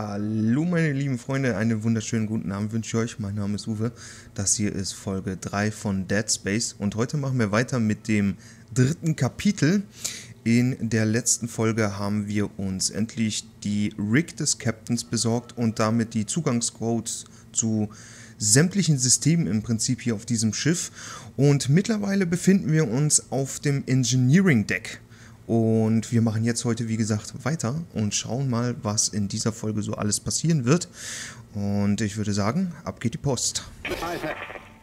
Hallo meine lieben Freunde, einen wunderschönen guten Abend wünsche ich euch. Mein Name ist Uwe. Das hier ist Folge 3 von Dead Space und heute machen wir weiter mit dem dritten Kapitel. In der letzten Folge haben wir uns endlich die Rig des Captains besorgt und damit die Zugangscodes zu sämtlichen Systemen im Prinzip hier auf diesem Schiff. Und mittlerweile befinden wir uns auf dem Engineering Deck. Und wir machen jetzt heute, wie gesagt, weiter und schauen mal, was in dieser Folge so alles passieren wird. Und ich würde sagen, ab geht die Post. Isaac,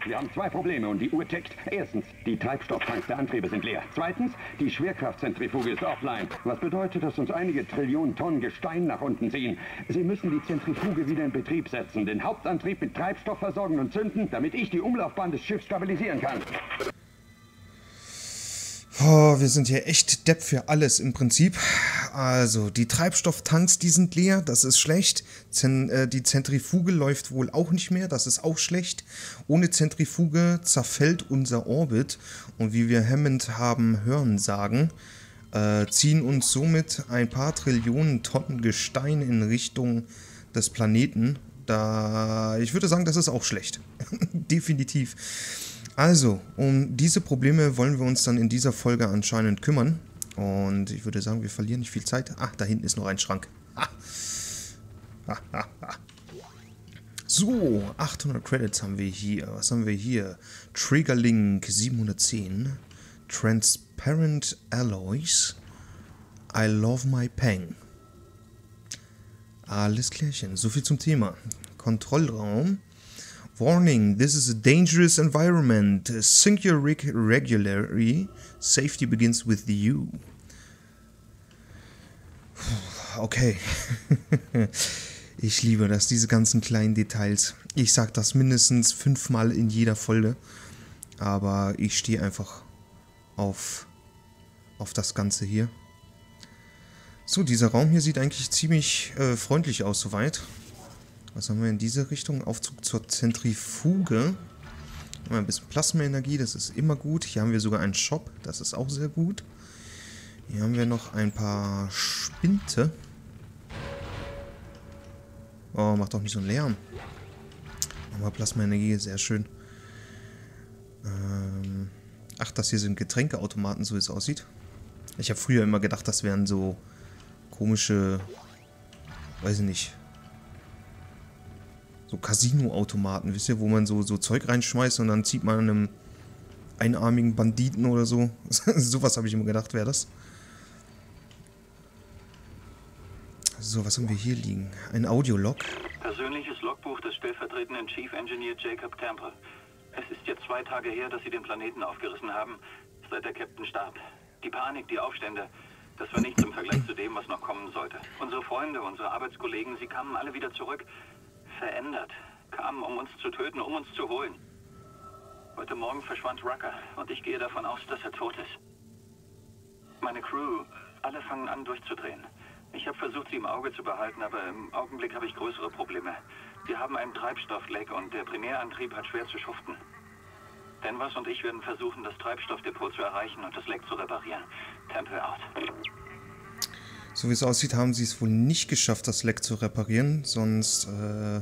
wir haben zwei Probleme und die Uhr tickt. Erstens, die Treibstofftanks der Antriebe sind leer. Zweitens, die Schwerkraftzentrifuge ist offline. Was bedeutet, dass uns einige Trillionen Tonnen Gestein nach unten ziehen. Sie müssen die Zentrifuge wieder in Betrieb setzen, den Hauptantrieb mit Treibstoff versorgen und zünden, damit ich die Umlaufbahn des Schiffs stabilisieren kann. Oh, wir sind hier echt Depp für alles im Prinzip. Also, die Treibstofftanks, die sind leer, das ist schlecht. Zen äh, die Zentrifuge läuft wohl auch nicht mehr, das ist auch schlecht. Ohne Zentrifuge zerfällt unser Orbit. Und wie wir Hammond haben hören sagen, äh, ziehen uns somit ein paar Trillionen Tonnen Gestein in Richtung des Planeten. Da, ich würde sagen, das ist auch schlecht. Definitiv. Also, um diese Probleme wollen wir uns dann in dieser Folge anscheinend kümmern. Und ich würde sagen, wir verlieren nicht viel Zeit. Ach, da hinten ist noch ein Schrank. So, 800 Credits haben wir hier. Was haben wir hier? Triggerlink 710. Transparent Alloys. I love my peng. Alles klärchen. So viel zum Thema. Kontrollraum. Warning, this is a dangerous environment. Sink your rig regularly. Safety begins with you. Okay. ich liebe das, diese ganzen kleinen Details. Ich sag das mindestens fünfmal in jeder Folge. Aber ich stehe einfach auf, auf das Ganze hier. So, dieser Raum hier sieht eigentlich ziemlich äh, freundlich aus soweit. Was haben wir in diese Richtung? Aufzug zur Zentrifuge. Wir ein bisschen Plasmaenergie, das ist immer gut. Hier haben wir sogar einen Shop, das ist auch sehr gut. Hier haben wir noch ein paar Spinte. Oh, macht doch nicht so einen Lärm. Nochmal Plasmaenergie, sehr schön. Ähm Ach, das hier sind Getränkeautomaten, so wie es aussieht. Ich habe früher immer gedacht, das wären so komische, weiß ich nicht, so Casino-Automaten, wisst ihr, wo man so, so Zeug reinschmeißt und dann zieht man einem einarmigen Banditen oder so. Sowas habe ich immer gedacht, wäre das. So, was haben wir hier liegen? Ein Audiolog. Persönliches Logbuch des stellvertretenden Chief Engineer Jacob Temple. Es ist jetzt zwei Tage her, dass sie den Planeten aufgerissen haben, seit der Captain starb. Die Panik, die Aufstände, das war nichts im Vergleich zu dem, was noch kommen sollte. Unsere Freunde, unsere Arbeitskollegen, sie kamen alle wieder zurück verändert, kamen, um uns zu töten, um uns zu holen. Heute Morgen verschwand Rucker und ich gehe davon aus, dass er tot ist. Meine Crew, alle fangen an durchzudrehen. Ich habe versucht, sie im Auge zu behalten, aber im Augenblick habe ich größere Probleme. Wir haben einen Treibstoffleck und der Primärantrieb hat schwer zu schuften. Denvers und ich werden versuchen, das Treibstoffdepot zu erreichen und das Leck zu reparieren. Temple out. So wie es aussieht, haben sie es wohl nicht geschafft, das Leck zu reparieren. Sonst äh,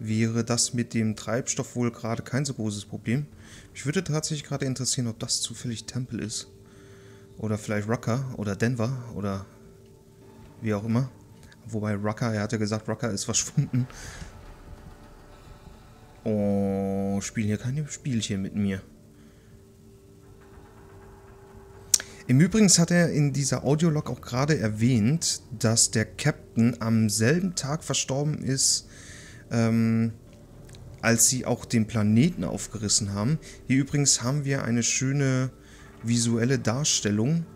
wäre das mit dem Treibstoff wohl gerade kein so großes Problem. Mich würde tatsächlich gerade interessieren, ob das zufällig Temple ist. Oder vielleicht Rucker oder Denver oder wie auch immer. Wobei Rucker, er hatte gesagt, Rucker ist verschwunden. Oh, spielen hier keine Spielchen mit mir. Im Übrigen hat er in dieser Audiolog auch gerade erwähnt, dass der Captain am selben Tag verstorben ist, ähm, als sie auch den Planeten aufgerissen haben. Hier übrigens haben wir eine schöne visuelle Darstellung,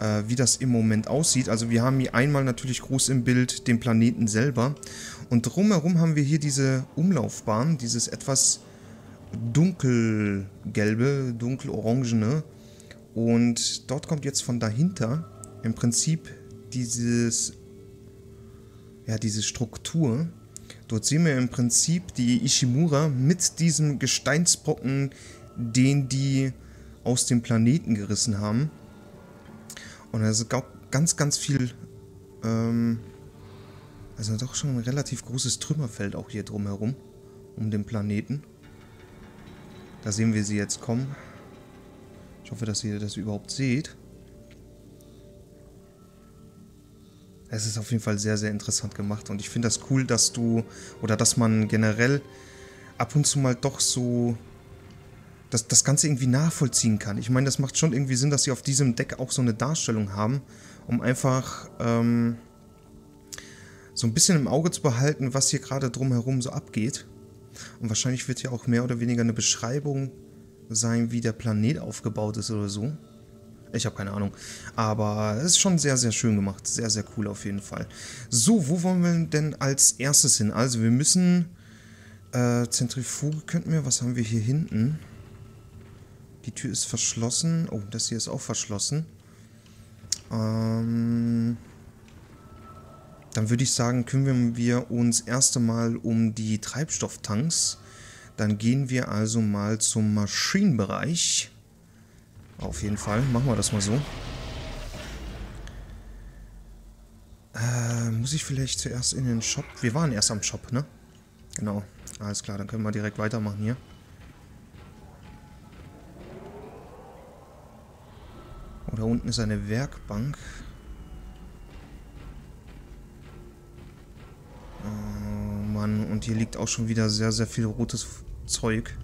äh, wie das im Moment aussieht. Also wir haben hier einmal natürlich groß im Bild den Planeten selber und drumherum haben wir hier diese Umlaufbahn, dieses etwas dunkelgelbe, dunkelorangene, und dort kommt jetzt von dahinter im Prinzip dieses, ja, diese Struktur. Dort sehen wir im Prinzip die Ishimura mit diesem Gesteinsbrocken, den die aus dem Planeten gerissen haben. Und ist ganz, ganz viel, ähm, Also doch schon ein relativ großes Trümmerfeld auch hier drumherum. Um den Planeten. Da sehen wir sie jetzt kommen. Ich hoffe, dass ihr das überhaupt seht. Es ist auf jeden Fall sehr, sehr interessant gemacht. Und ich finde das cool, dass du, oder dass man generell ab und zu mal doch so das, das Ganze irgendwie nachvollziehen kann. Ich meine, das macht schon irgendwie Sinn, dass sie auf diesem Deck auch so eine Darstellung haben, um einfach ähm, so ein bisschen im Auge zu behalten, was hier gerade drumherum so abgeht. Und wahrscheinlich wird hier auch mehr oder weniger eine Beschreibung sein, wie der Planet aufgebaut ist oder so. Ich habe keine Ahnung. Aber es ist schon sehr, sehr schön gemacht. Sehr, sehr cool auf jeden Fall. So, wo wollen wir denn als erstes hin? Also wir müssen... Äh, Zentrifuge könnten wir... Was haben wir hier hinten? Die Tür ist verschlossen. Oh, das hier ist auch verschlossen. Ähm... Dann würde ich sagen, kümmern wir uns erst einmal um die Treibstofftanks. Dann gehen wir also mal zum Maschinenbereich. Auf jeden Fall, machen wir das mal so. Äh, muss ich vielleicht zuerst in den Shop? Wir waren erst am Shop, ne? Genau, alles klar, dann können wir direkt weitermachen hier. Oh, da unten ist eine Werkbank. Und hier liegt auch schon wieder sehr, sehr viel rotes Zeug.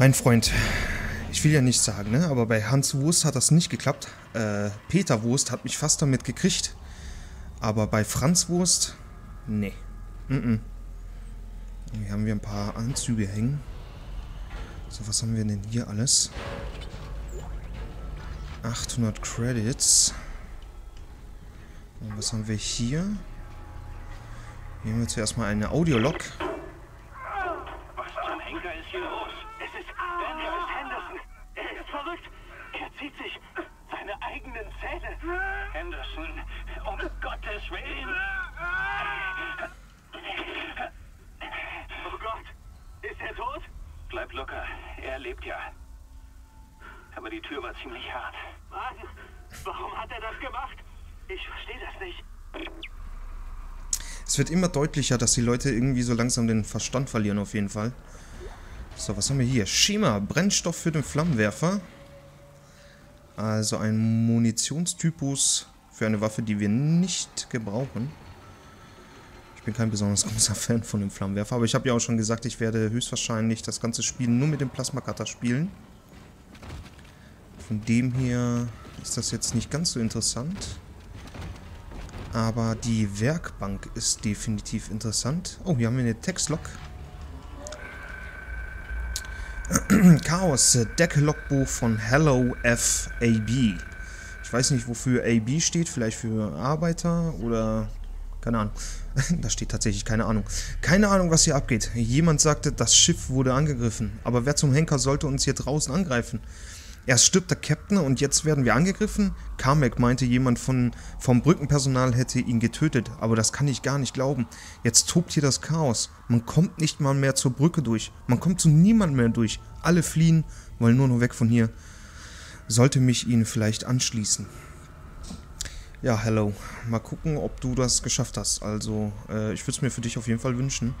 Mein Freund, ich will ja nichts sagen, ne? aber bei Hans Wurst hat das nicht geklappt. Äh, Peter Wurst hat mich fast damit gekriegt. Aber bei Franz Wurst, nee. Mm -mm. Hier haben wir ein paar Anzüge hängen. So, was haben wir denn hier alles? 800 Credits. Und was haben wir hier? Hier haben wir zuerst mal eine Audiolog. Was zum Henker ist hier los? Es ist Daniel Henderson. Er ist verrückt. Er zieht sich seine eigenen Zähne. Henderson, um Gottes Willen. Oh Gott, ist er tot? Bleib locker, er lebt ja. Aber die Tür war ziemlich hart. Mann, warum hat er das gemacht? Ich verstehe das nicht. Es wird immer deutlicher, dass die Leute irgendwie so langsam den Verstand verlieren, auf jeden Fall. So, was haben wir hier? Schema, Brennstoff für den Flammenwerfer. Also ein Munitionstypus für eine Waffe, die wir nicht gebrauchen. Ich bin kein besonders großer Fan von dem Flammenwerfer, aber ich habe ja auch schon gesagt, ich werde höchstwahrscheinlich das ganze Spiel nur mit dem Plasma-Cutter spielen. Von dem her ist das jetzt nicht ganz so interessant. Aber die Werkbank ist definitiv interessant. Oh, hier haben wir eine Textlog. Chaos, Deck-Logbuch von Hello FAB. Ich weiß nicht, wofür AB steht. Vielleicht für Arbeiter oder... Keine Ahnung. da steht tatsächlich keine Ahnung. Keine Ahnung, was hier abgeht. Jemand sagte, das Schiff wurde angegriffen. Aber wer zum Henker sollte uns hier draußen angreifen? Erst stirbt der Captain und jetzt werden wir angegriffen? Carmack meinte, jemand von, vom Brückenpersonal hätte ihn getötet, aber das kann ich gar nicht glauben. Jetzt tobt hier das Chaos. Man kommt nicht mal mehr zur Brücke durch. Man kommt zu niemand mehr durch. Alle fliehen, wollen nur noch weg von hier. Sollte mich ihnen vielleicht anschließen. Ja, hello. Mal gucken, ob du das geschafft hast. Also, äh, ich würde es mir für dich auf jeden Fall wünschen.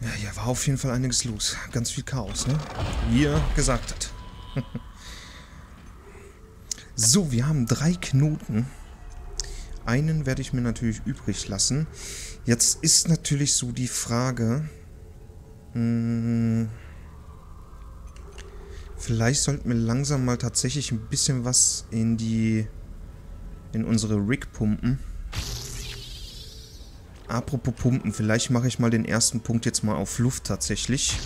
Ja, hier war auf jeden Fall einiges los. Ganz viel Chaos, ne? Wie er gesagt hat. so, wir haben drei Knoten. Einen werde ich mir natürlich übrig lassen. Jetzt ist natürlich so die Frage... Mh, hm, vielleicht sollten wir langsam mal tatsächlich ein bisschen was in die... in unsere Rig pumpen. Apropos Pumpen, vielleicht mache ich mal den ersten Punkt jetzt mal auf Luft tatsächlich.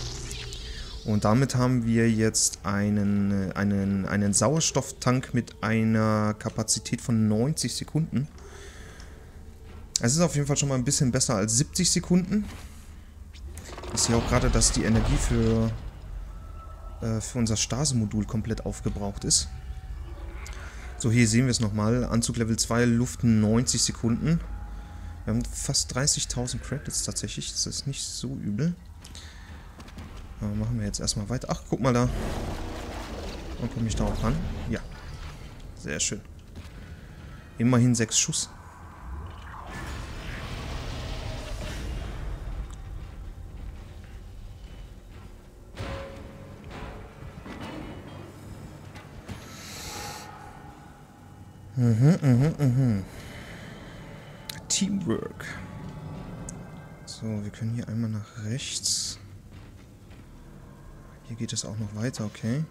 Und damit haben wir jetzt einen, einen, einen Sauerstofftank mit einer Kapazität von 90 Sekunden. Es ist auf jeden Fall schon mal ein bisschen besser als 70 Sekunden. Ich sehe auch gerade, dass die Energie für, äh, für unser Stasemodul komplett aufgebraucht ist. So, hier sehen wir es nochmal. Anzug Level 2, Luft 90 Sekunden. Wir haben fast 30.000 Credits tatsächlich. Das ist nicht so übel. Aber machen wir jetzt erstmal weiter. Ach, guck mal da. Und komme ich da auch ran? Ja. Sehr schön. Immerhin sechs Schuss. Mhm, mhm, mhm. Teamwork. So, wir können hier einmal nach rechts. Hier geht es auch noch weiter, okay.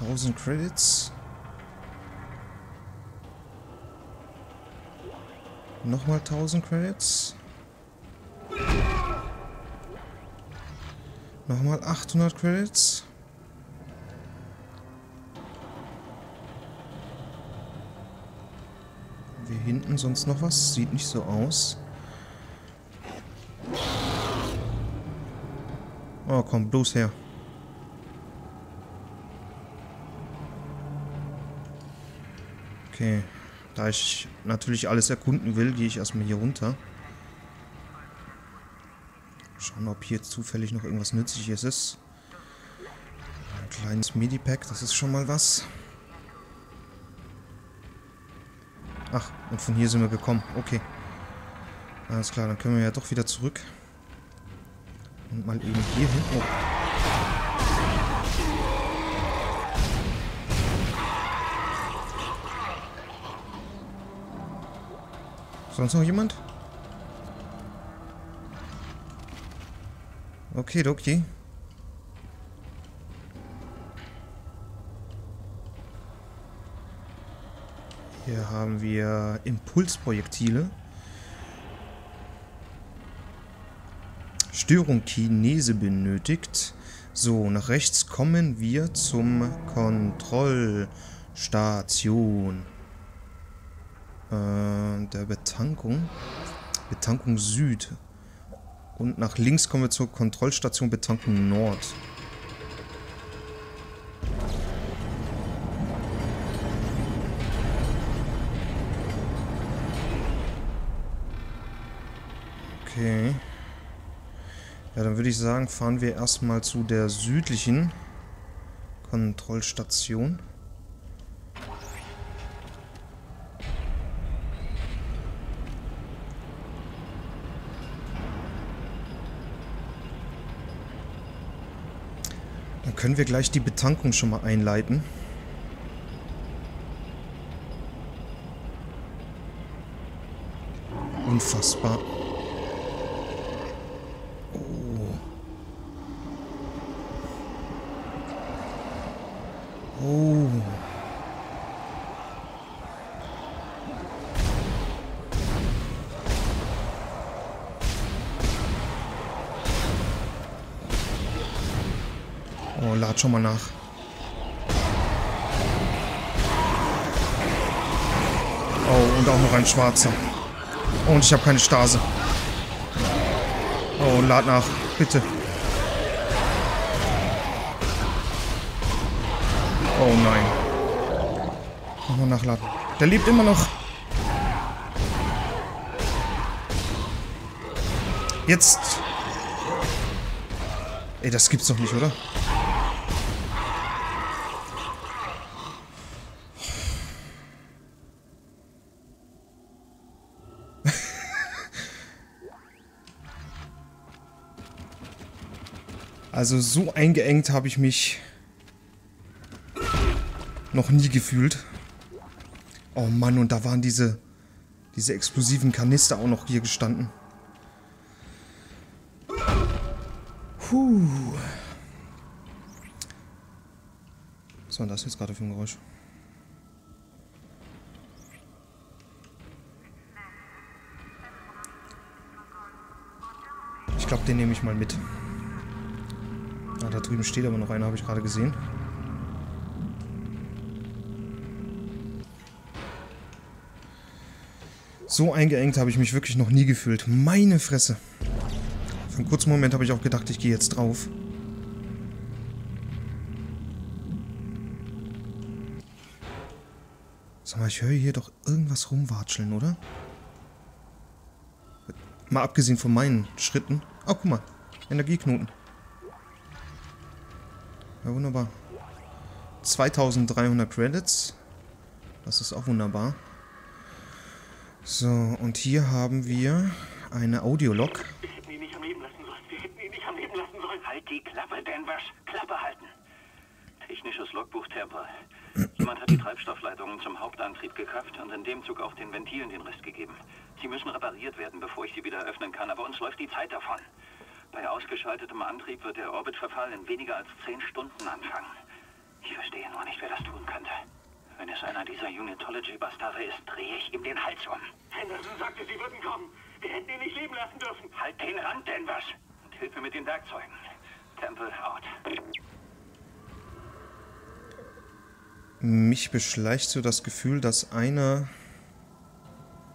1000 Credits. Nochmal 1000 Credits. Nochmal 800 Credits. Wir hinten sonst noch was? Sieht nicht so aus. Oh, komm, bloß her. Okay. Da ich natürlich alles erkunden will, gehe ich erstmal hier runter. Schauen, ob hier zufällig noch irgendwas Nützliches ist. Ein kleines Medipack, das ist schon mal was. Ach, und von hier sind wir gekommen. Okay. Alles klar, dann können wir ja doch wieder zurück. Und mal eben hier hin. Oh. Sonst noch jemand? Okay, okay. Hier haben wir Impulsprojektile. Störung Kinese benötigt. So, nach rechts kommen wir zum Kontrollstation. Äh, der Betankung. Betankung Süd. Und nach links kommen wir zur Kontrollstation Betankung Nord. Okay. Ja, dann würde ich sagen, fahren wir erstmal zu der südlichen Kontrollstation. Können wir gleich die Betankung schon mal einleiten. Unfassbar. Oh. Lad schon mal nach. Oh, und auch noch ein schwarzer. Und ich habe keine Stase. Oh, lad nach. Bitte. Oh nein. Nochmal nachladen. Der lebt immer noch. Jetzt. Ey, das gibt's doch nicht, oder? Also so eingeengt habe ich mich noch nie gefühlt. Oh Mann, und da waren diese, diese explosiven Kanister auch noch hier gestanden. Puh. Was war das jetzt gerade für ein Geräusch? Ich glaube, den nehme ich mal mit. Ah, da drüben steht aber noch einer, habe ich gerade gesehen. So eingeengt habe ich mich wirklich noch nie gefühlt. Meine Fresse. Für einen kurzen Moment habe ich auch gedacht, ich gehe jetzt drauf. Sag mal, ich höre hier doch irgendwas rumwatscheln, oder? Mal abgesehen von meinen Schritten. Oh, guck mal. Energieknoten. Ja, wunderbar. 2300 Credits. Das ist auch wunderbar. So, und hier haben wir eine Audiolog. Wir hätten ihn nicht am Leben lassen sollen. Wir hätten ihn nicht am Leben lassen sollen. Halt die Klappe, Danvers. Klappe halten. Technisches Logbuch Temper. Jemand hat die Treibstoffleitungen zum Hauptantrieb gekappt und in dem Zug auch den Ventilen den Rest gegeben. Sie müssen repariert werden, bevor ich sie wieder öffnen kann, aber uns läuft die Zeit davon. Bei ausgeschaltetem Antrieb wird der Orbitverfall in weniger als zehn Stunden anfangen. Ich verstehe nur nicht, wer das tun könnte. Wenn es einer dieser Unitology-Bastarde ist, drehe ich ihm den Hals um. Henderson sagte, sie würden kommen. Wir hätten ihn nicht leben lassen dürfen. Halt den Rand, Danvers. Und hilf mir mit den Werkzeugen. Temple out. Mich beschleicht so das Gefühl, dass einer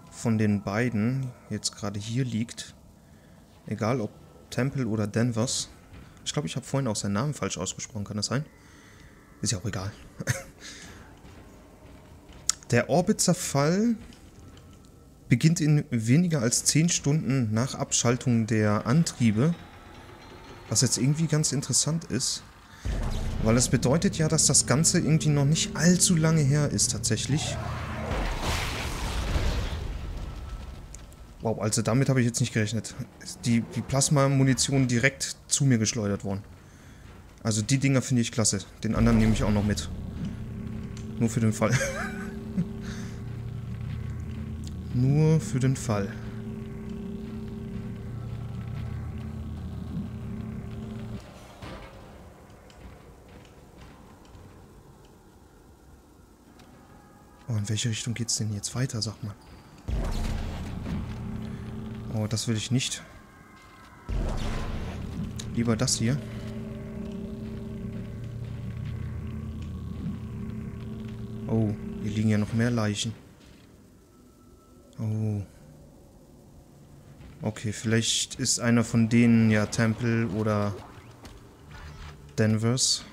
von den beiden jetzt gerade hier liegt. Egal ob Temple oder Danvers. Ich glaube, ich habe vorhin auch seinen Namen falsch ausgesprochen. Kann das sein? Ist ja auch egal. Der Orbit-Zerfall beginnt in weniger als 10 Stunden nach Abschaltung der Antriebe. Was jetzt irgendwie ganz interessant ist. Weil es bedeutet ja, dass das Ganze irgendwie noch nicht allzu lange her ist tatsächlich. Wow, also damit habe ich jetzt nicht gerechnet. Die, die Plasma-Munition direkt zu mir geschleudert worden. Also die Dinger finde ich klasse. Den anderen nehme ich auch noch mit. Nur für den Fall. Nur für den Fall. Oh, in welche Richtung geht's denn jetzt weiter, sag mal? Oh, das will ich nicht. Lieber das hier. Oh, hier liegen ja noch mehr Leichen. Oh. Okay, vielleicht ist einer von denen ja Temple oder Danvers.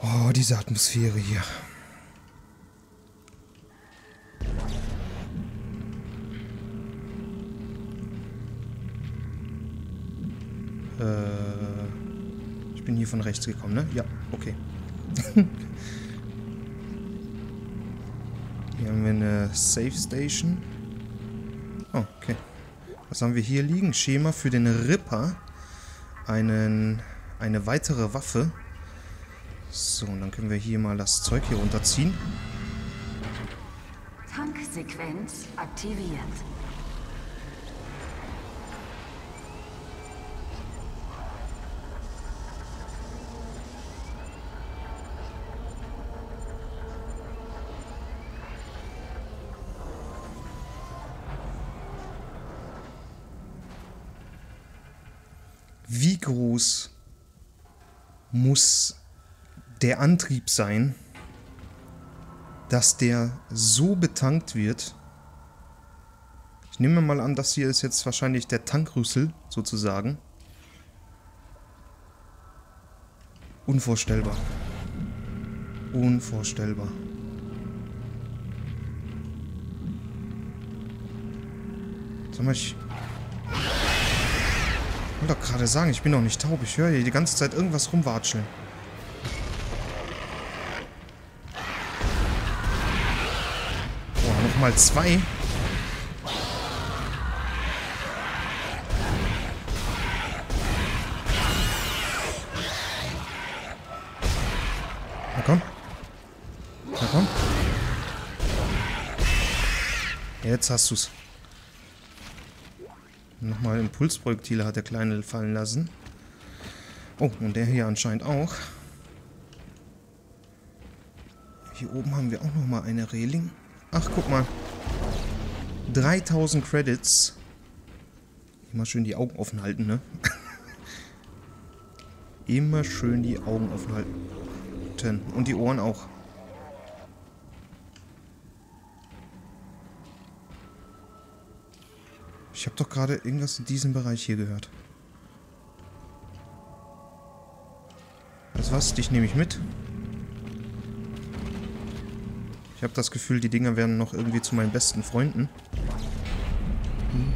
Oh, diese Atmosphäre hier. Von rechts gekommen, ne? Ja, okay. hier haben wir eine Safe Station. Oh, okay. Was haben wir hier liegen? Schema für den Ripper. Einen, eine weitere Waffe. So, und dann können wir hier mal das Zeug hier runterziehen. Tanksequenz aktiviert. Wie groß muss der Antrieb sein, dass der so betankt wird. Ich nehme mal an, das hier ist jetzt wahrscheinlich der Tankrüssel sozusagen. Unvorstellbar. Unvorstellbar. Sag mal, ich... Ich wollte doch gerade sagen, ich bin noch nicht taub. Ich höre hier die ganze Zeit irgendwas rumwatscheln. mal zwei. Na komm. Na komm. Jetzt hast du's. Nochmal Impulsprojektile hat der Kleine fallen lassen. Oh, und der hier anscheinend auch. Hier oben haben wir auch nochmal eine Reling. Ach, guck mal. 3000 Credits. Immer schön die Augen offen halten, ne? Immer schön die Augen offen halten. Und die Ohren auch. Ich habe doch gerade irgendwas in diesem Bereich hier gehört. Das was? Dich nehme ich mit. Ich habe das Gefühl, die Dinger werden noch irgendwie zu meinen besten Freunden. Hm.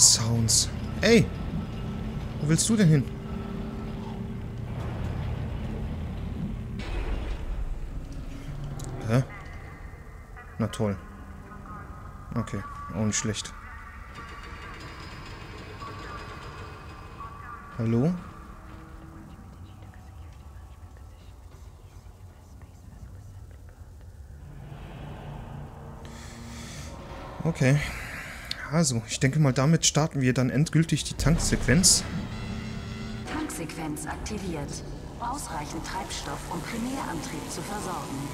Sounds. Ey! Wo willst du denn hin? Hä? Na toll. Okay, auch nicht schlecht. Hallo? Okay. Also, ich denke mal, damit starten wir dann endgültig die Tanksequenz. Tanksequenz aktiviert. Ausreichend Treibstoff, um Primärantrieb zu versorgen.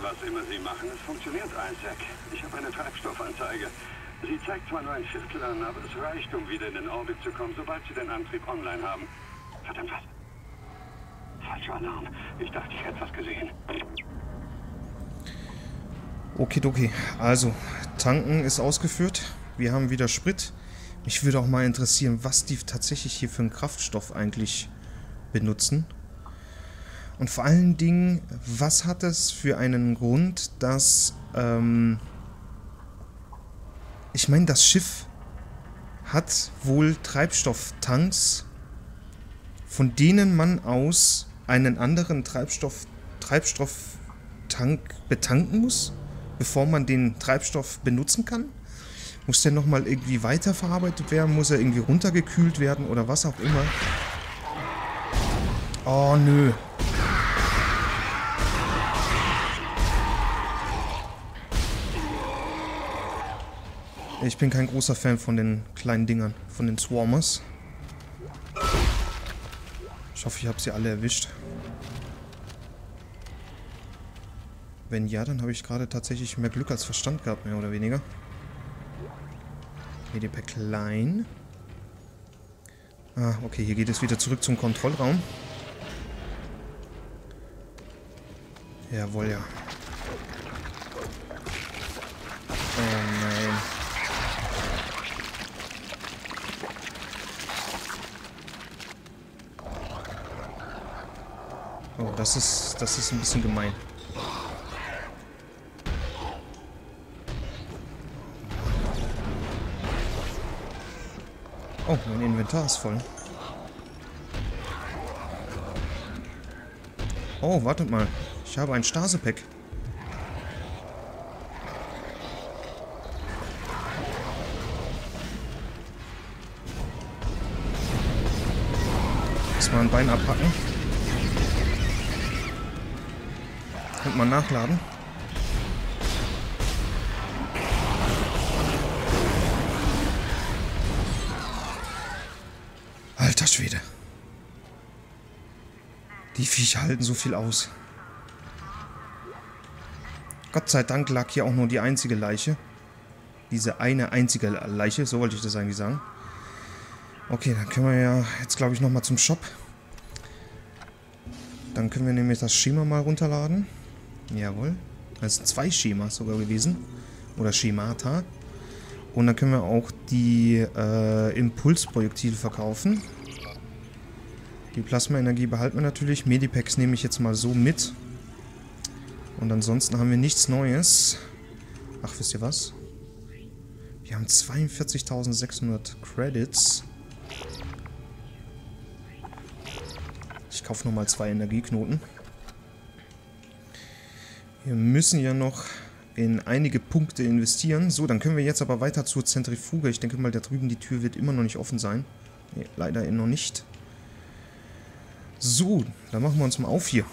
Was immer Sie machen, es funktioniert, Isaac. Ich habe eine Treibstoffanzeige. Sie zeigt zwar nur ein Viertel an, aber es reicht, um wieder in den Orbit zu kommen, sobald Sie den Antrieb online haben. Verdammt was? Falscher Alarm. Ich dachte, ich hätte was gesehen. Okidoki. Also, tanken ist ausgeführt. Wir haben wieder Sprit. Mich würde auch mal interessieren, was die tatsächlich hier für einen Kraftstoff eigentlich benutzen. Und vor allen Dingen, was hat es für einen Grund, dass... Ähm ich meine, das Schiff hat wohl Treibstofftanks, von denen man aus einen anderen Treibstoff, Treibstofftank betanken muss, bevor man den Treibstoff benutzen kann. Muss der nochmal irgendwie weiterverarbeitet werden? Muss er irgendwie runtergekühlt werden oder was auch immer? Oh, nö. Ich bin kein großer Fan von den kleinen Dingern, von den Swarmers. Ich hoffe, ich habe sie alle erwischt. Wenn ja, dann habe ich gerade tatsächlich mehr Glück als Verstand gehabt, mehr oder weniger. Medipack klein. Ah, okay, hier geht es wieder zurück zum Kontrollraum. Jawohl, ja. Oh nein. Oh, das ist, das ist ein bisschen gemein. Oh, mein Inventar ist voll. Oh, wartet mal. Ich habe ein Stase-Pack. Erstmal ein Bein abpacken. Und mal nachladen. Schwede. Die Viecher halten so viel aus. Gott sei Dank lag hier auch nur die einzige Leiche. Diese eine einzige Leiche, so wollte ich das eigentlich sagen. Okay, dann können wir ja jetzt, glaube ich, nochmal zum Shop. Dann können wir nämlich das Schema mal runterladen. Jawohl. Das sind zwei Schemas sogar gewesen. Oder Schemata. Und dann können wir auch die äh, Impulsprojektile verkaufen. Die Plasmaenergie behalten wir natürlich. Medipacks nehme ich jetzt mal so mit. Und ansonsten haben wir nichts Neues. Ach, wisst ihr was? Wir haben 42.600 Credits. Ich kaufe nochmal zwei Energieknoten. Wir müssen ja noch in einige Punkte investieren. So, dann können wir jetzt aber weiter zur Zentrifuge. Ich denke mal, da drüben die Tür wird immer noch nicht offen sein. Nee, leider noch nicht. So, dann machen wir uns mal auf hier.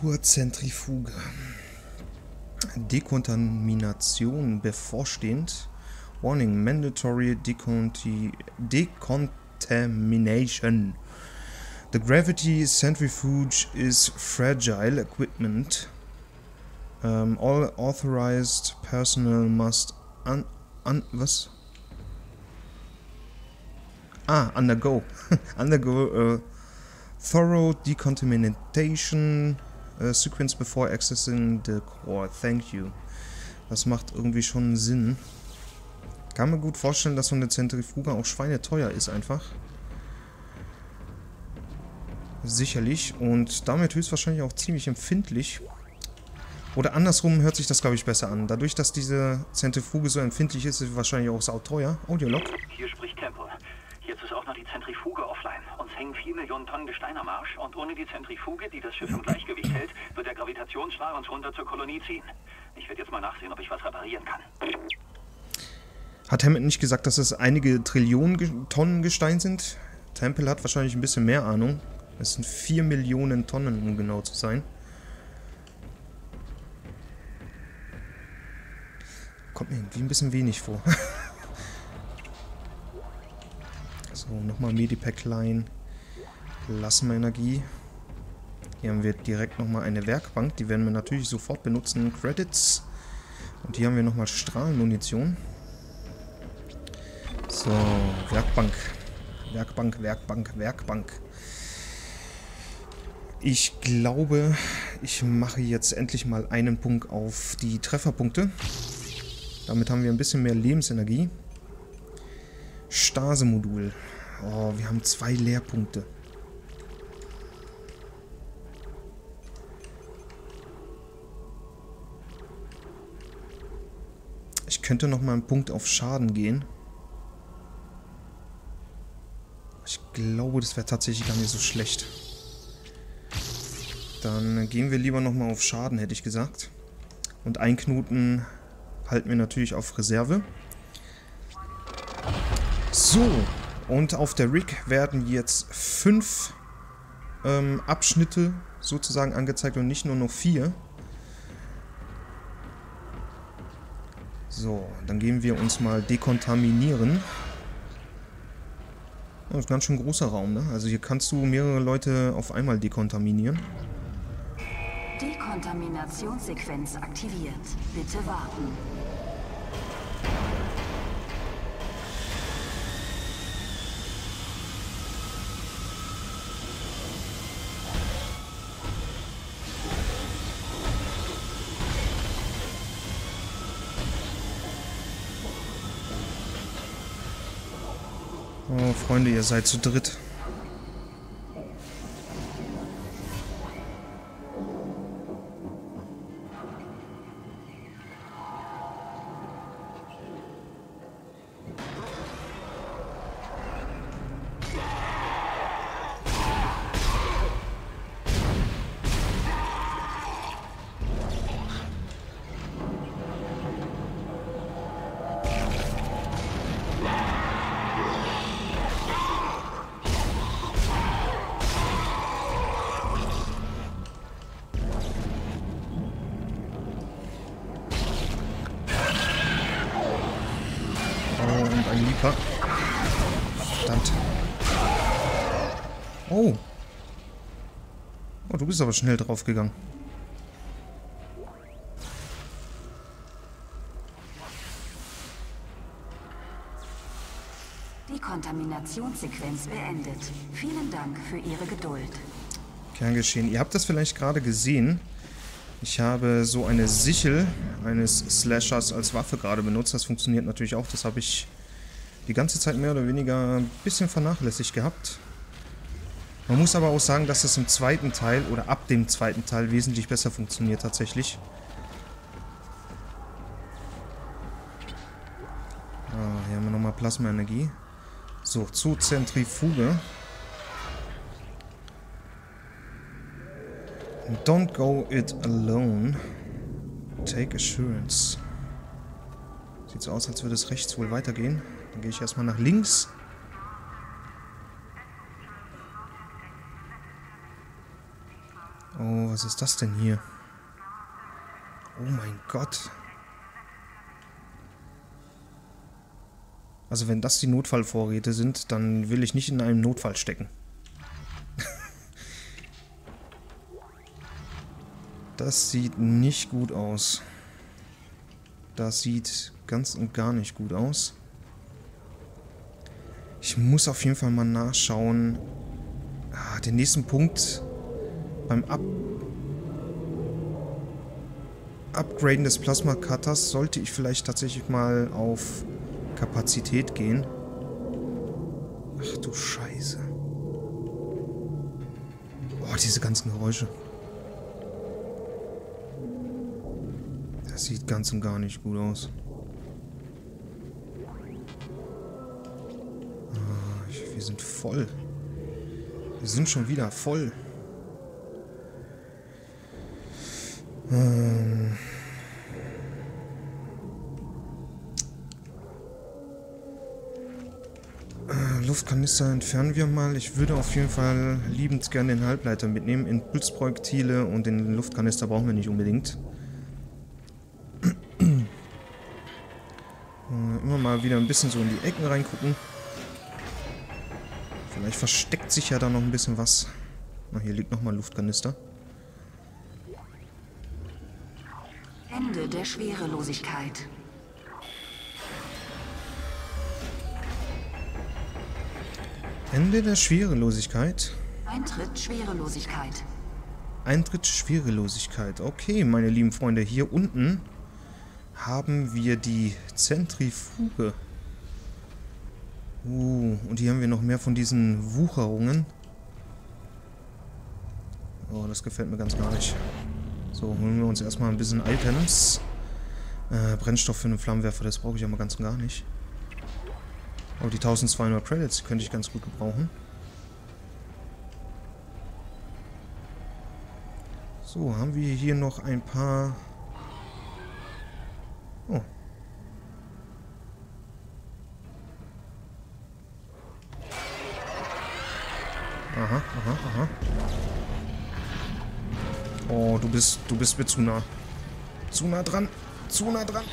Zur Zentrifuge. Dekontamination bevorstehend. Warning, mandatory deconti decontamination. The gravity centrifuge is fragile equipment. Um, all authorized personnel must un, un was? Ah, undergo. undergo uh, thorough decontamination uh, sequence before accessing the core. Thank you. Das macht irgendwie schon Sinn. Kann mir gut vorstellen, dass so eine Zentrifuge auch schweineteuer ist einfach. Sicherlich. Und damit höchstwahrscheinlich auch ziemlich empfindlich. Oder andersrum hört sich das, glaube ich, besser an. Dadurch, dass diese Zentrifuge so empfindlich ist, ist wahrscheinlich auch sauteuer. Audiolog. Hier spricht Temple. Jetzt ist auch noch die Zentrifuge offline. Uns hängen 4 Millionen Tonnen Gestein am Arsch und ohne die Zentrifuge, die das Schiff im Gleichgewicht hält, wird der Gravitationsstrahl uns runter zur Kolonie ziehen. Ich werde jetzt mal nachsehen, ob ich was reparieren kann. Hat Hammond nicht gesagt, dass es einige Trillionen Tonnen Gestein sind? Temple hat wahrscheinlich ein bisschen mehr Ahnung. Es sind 4 Millionen Tonnen, um genau zu sein. Kommt mir irgendwie ein bisschen wenig vor. so, nochmal Medipack Line. Plasma-Energie. Hier haben wir direkt nochmal eine Werkbank. Die werden wir natürlich sofort benutzen. Credits. Und hier haben wir nochmal Strahlenmunition. So, Werkbank. Werkbank, Werkbank, Werkbank. Ich glaube, ich mache jetzt endlich mal einen Punkt auf die Trefferpunkte. Damit haben wir ein bisschen mehr Lebensenergie. Stase-Modul. Oh, wir haben zwei Leerpunkte. Ich könnte noch mal einen Punkt auf Schaden gehen. Ich glaube, das wäre tatsächlich gar nicht so schlecht. Dann gehen wir lieber noch mal auf Schaden, hätte ich gesagt. Und ein Knoten halten wir natürlich auf Reserve. So, und auf der Rig werden jetzt fünf ähm, Abschnitte sozusagen angezeigt und nicht nur noch vier. So, dann gehen wir uns mal dekontaminieren. Das ist ein ganz schön großer Raum, ne? Also hier kannst du mehrere Leute auf einmal dekontaminieren. Dekontaminationssequenz aktiviert. Bitte warten. Freunde, ihr seid zu dritt. Bist aber schnell draufgegangen. Dekontaminationssequenz beendet. Vielen Dank für Ihre Geduld. Gern geschehen. Ihr habt das vielleicht gerade gesehen. Ich habe so eine Sichel eines Slashers als Waffe gerade benutzt. Das funktioniert natürlich auch. Das habe ich die ganze Zeit mehr oder weniger ein bisschen vernachlässigt gehabt. Man muss aber auch sagen, dass das im zweiten Teil oder ab dem zweiten Teil wesentlich besser funktioniert tatsächlich. Ah, hier haben wir nochmal Plasmaenergie. So, zu Zentrifuge. Don't go it alone. Take assurance. Sieht so aus, als würde es rechts wohl weitergehen. Dann gehe ich erstmal nach links. Oh, was ist das denn hier? Oh mein Gott. Also wenn das die Notfallvorräte sind, dann will ich nicht in einem Notfall stecken. das sieht nicht gut aus. Das sieht ganz und gar nicht gut aus. Ich muss auf jeden Fall mal nachschauen. Ah, den nächsten Punkt beim Ab Upgraden des Plasma Cutters sollte ich vielleicht tatsächlich mal auf Kapazität gehen. Ach du Scheiße. Oh, diese ganzen Geräusche. Das sieht ganz und gar nicht gut aus. Ah, wir sind voll. Wir sind schon wieder voll. Ähm... Luftkanister entfernen wir mal. Ich würde auf jeden Fall liebend gerne den Halbleiter mitnehmen. Impulsprojektile und den Luftkanister brauchen wir nicht unbedingt. Äh, immer mal wieder ein bisschen so in die Ecken reingucken. Vielleicht versteckt sich ja da noch ein bisschen was. Na, hier liegt nochmal ein Luftkanister. Ende der Schwerelosigkeit. Ende der Schwerelosigkeit. Eintritt Schwerelosigkeit. Eintritt Schwerelosigkeit. Okay, meine lieben Freunde, hier unten haben wir die Zentrifuge. Uh, und hier haben wir noch mehr von diesen Wucherungen. Oh, das gefällt mir ganz gar nicht. So, holen wir uns erstmal ein bisschen Items. Äh, Brennstoff für einen Flammenwerfer, das brauche ich aber ganz und gar nicht. Aber die 1200 Credits könnte ich ganz gut gebrauchen. So, haben wir hier noch ein paar... Oh. Aha, aha, aha. Oh, du bist, du bist mir zu nah. Zu nah dran. Zu nah dran.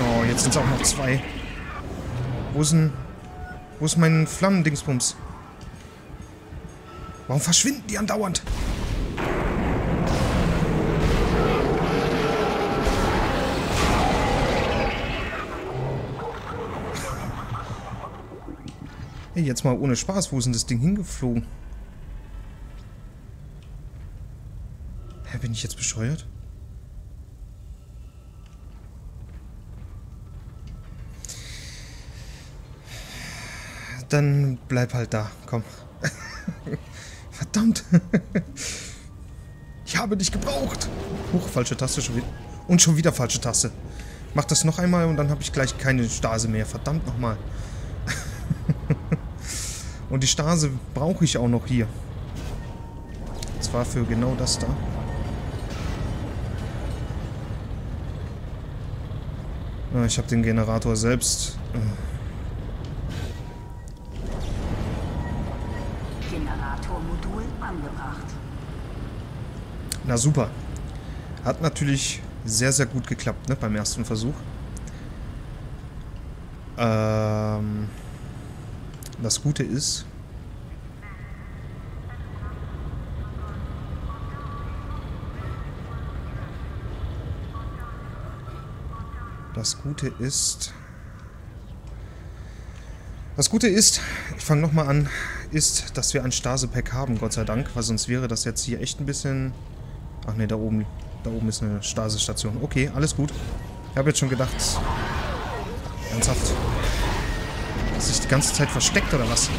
Oh, jetzt sind es auch noch zwei. Wo ist denn... Wo ist mein Flammendingsbums? Warum verschwinden die andauernd? Hey, jetzt mal ohne Spaß. Wo ist denn das Ding hingeflogen? Hä, bin ich jetzt bescheuert? Dann bleib halt da. Komm. Verdammt. ich habe dich gebraucht. Huch, falsche Taste schon wieder. Und schon wieder falsche Taste. Mach das noch einmal und dann habe ich gleich keine Stase mehr. Verdammt nochmal. und die Stase brauche ich auch noch hier. Und zwar für genau das da. Ich habe den Generator selbst... Äh, Na super. Hat natürlich sehr, sehr gut geklappt, ne, beim ersten Versuch. Ähm, das Gute ist... Das Gute ist... Das Gute ist, ich fange nochmal an, ist, dass wir ein Stase-Pack haben, Gott sei Dank, weil sonst wäre das jetzt hier echt ein bisschen Ach ne, da oben. Da oben ist eine Stasisstation. Okay, alles gut. Ich habe jetzt schon gedacht... Ernsthaft? Dass sich die ganze Zeit versteckt, oder was?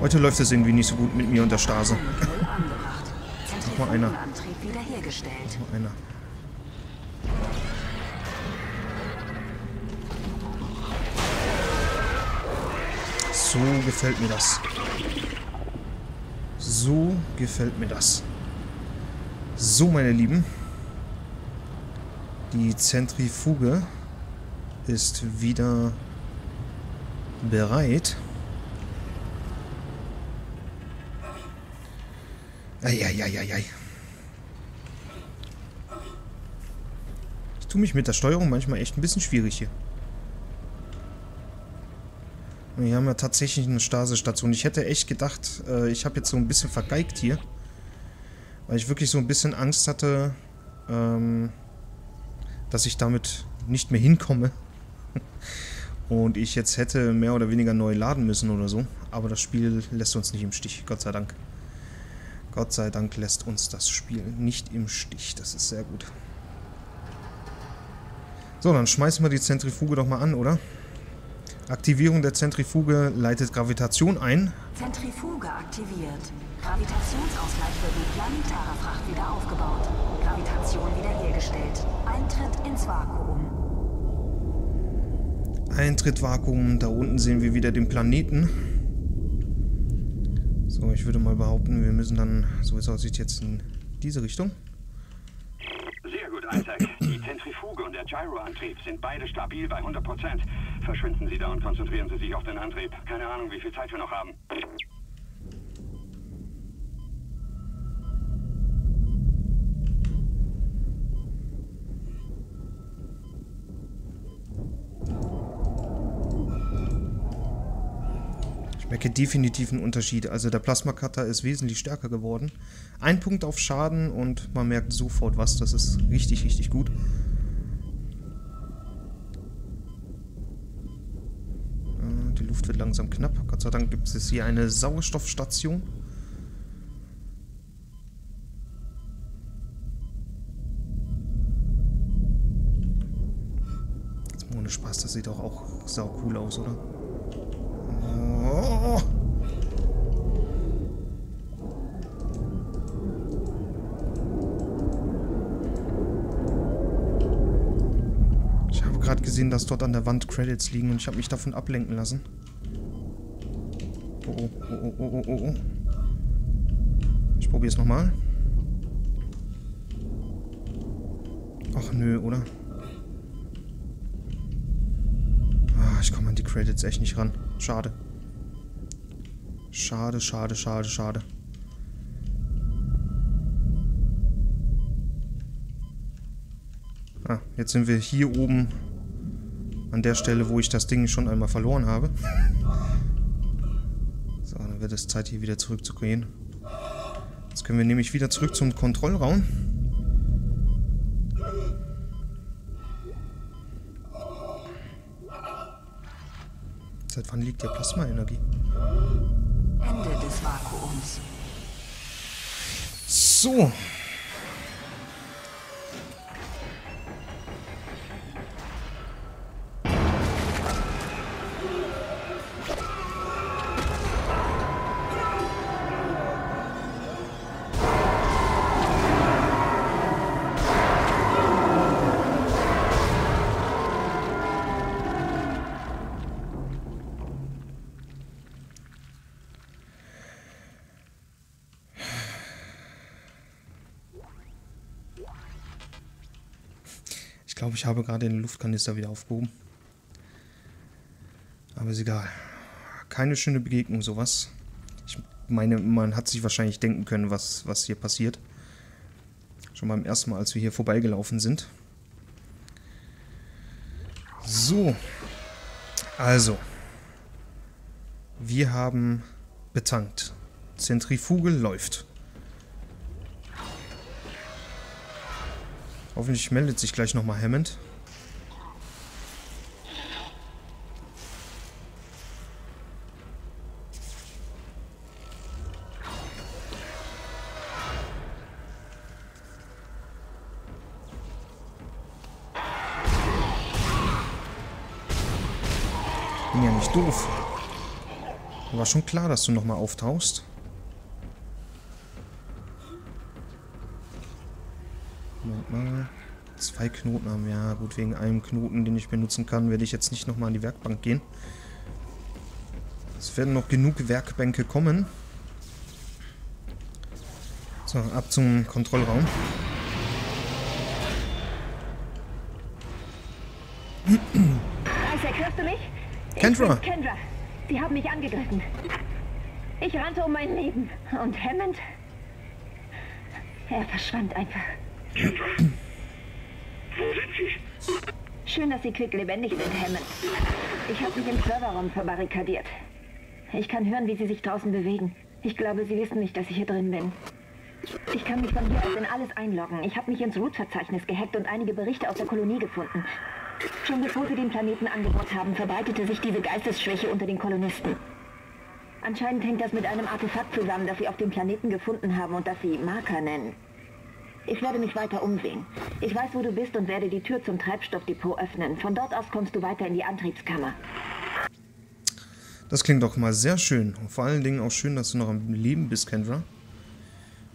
Heute läuft es irgendwie nicht so gut mit mir und der Stase. Noch mal einer. Noch mal einer. So gefällt mir das. So gefällt mir das. So, meine Lieben. Die Zentrifuge ist wieder bereit. Eieieiei. Ich tue mich mit der Steuerung manchmal echt ein bisschen schwierig hier. Wir haben ja tatsächlich eine Stasisstation. Ich hätte echt gedacht, äh, ich habe jetzt so ein bisschen vergeigt hier. Weil ich wirklich so ein bisschen Angst hatte, ähm, dass ich damit nicht mehr hinkomme. Und ich jetzt hätte mehr oder weniger neu laden müssen oder so. Aber das Spiel lässt uns nicht im Stich, Gott sei Dank. Gott sei Dank lässt uns das Spiel nicht im Stich. Das ist sehr gut. So, dann schmeißen wir die Zentrifuge doch mal an, oder? Aktivierung der Zentrifuge leitet Gravitation ein. Zentrifuge aktiviert. Gravitationsausgleich wird mit planetarer Fracht wieder aufgebaut. Gravitation wiederhergestellt. Eintritt ins Vakuum. Eintritt Vakuum. Da unten sehen wir wieder den Planeten. So, ich würde mal behaupten, wir müssen dann, so wie es aussieht, jetzt in diese Richtung. Sehr gut, Isaac. Die Zentrifuge und der Gyroantrieb sind beide stabil bei 100 Prozent. Verschwinden Sie da und konzentrieren Sie sich auf den Antrieb. Keine Ahnung, wie viel Zeit wir noch haben. Merke definitiv einen Unterschied. Also der Plasma Cutter ist wesentlich stärker geworden. Ein Punkt auf Schaden und man merkt sofort was. Das ist richtig, richtig gut. Äh, Die Luft wird langsam knapp. Gott sei Dank gibt es hier eine Sauerstoffstation. Jetzt ohne Spaß, das sieht doch auch sau cool aus, oder? Oh. Ich habe gerade gesehen, dass dort an der Wand Credits liegen und ich habe mich davon ablenken lassen. Oh, oh, oh, oh, oh, oh, oh. Ich probiere es nochmal. Ach nö, oder? Ah, ich komme an die Credits echt nicht ran. Schade. Schade, schade, schade, schade. Ah, jetzt sind wir hier oben an der Stelle, wo ich das Ding schon einmal verloren habe. So, dann wird es Zeit, hier wieder zurückzugehen. Jetzt können wir nämlich wieder zurück zum Kontrollraum. Seit wann liegt der Plasmaenergie? Ende des Vakuums. So. Ich habe gerade den Luftkanister wieder aufgehoben. Aber ist egal. Keine schöne Begegnung, sowas. Ich meine, man hat sich wahrscheinlich denken können, was, was hier passiert. Schon beim ersten Mal, als wir hier vorbeigelaufen sind. So. Also. Wir haben betankt. Zentrifuge läuft. Hoffentlich meldet sich gleich nochmal Hammond. Bin ja nicht doof. War schon klar, dass du nochmal auftauchst. Mal. Zwei Knoten haben wir. Ja, gut, wegen einem Knoten, den ich benutzen kann, werde ich jetzt nicht nochmal an die Werkbank gehen. Es werden noch genug Werkbänke kommen. So, ab zum Kontrollraum. Isaac, hörst du mich? Kendra. Kendra. Sie haben mich angegriffen. Ich rannte um mein Leben. Und Hammond? Er verschwand einfach. Wo sind Sie? Schön, dass Sie quick lebendig sind, Hammond. Ich habe mich im Serverraum verbarrikadiert. Ich kann hören, wie Sie sich draußen bewegen. Ich glaube, Sie wissen nicht, dass ich hier drin bin. Ich kann mich von hier aus in alles einloggen. Ich habe mich ins Root-Verzeichnis gehackt und einige Berichte aus der Kolonie gefunden. Schon bevor sie den Planeten angebaut haben, verbreitete sich diese Geistesschwäche unter den Kolonisten. Anscheinend hängt das mit einem Artefakt zusammen, das sie auf dem Planeten gefunden haben und das sie Marker nennen. Ich werde mich weiter umsehen. Ich weiß, wo du bist und werde die Tür zum Treibstoffdepot öffnen. Von dort aus kommst du weiter in die Antriebskammer. Das klingt doch mal sehr schön. Und vor allen Dingen auch schön, dass du noch am Leben bist, Kendra.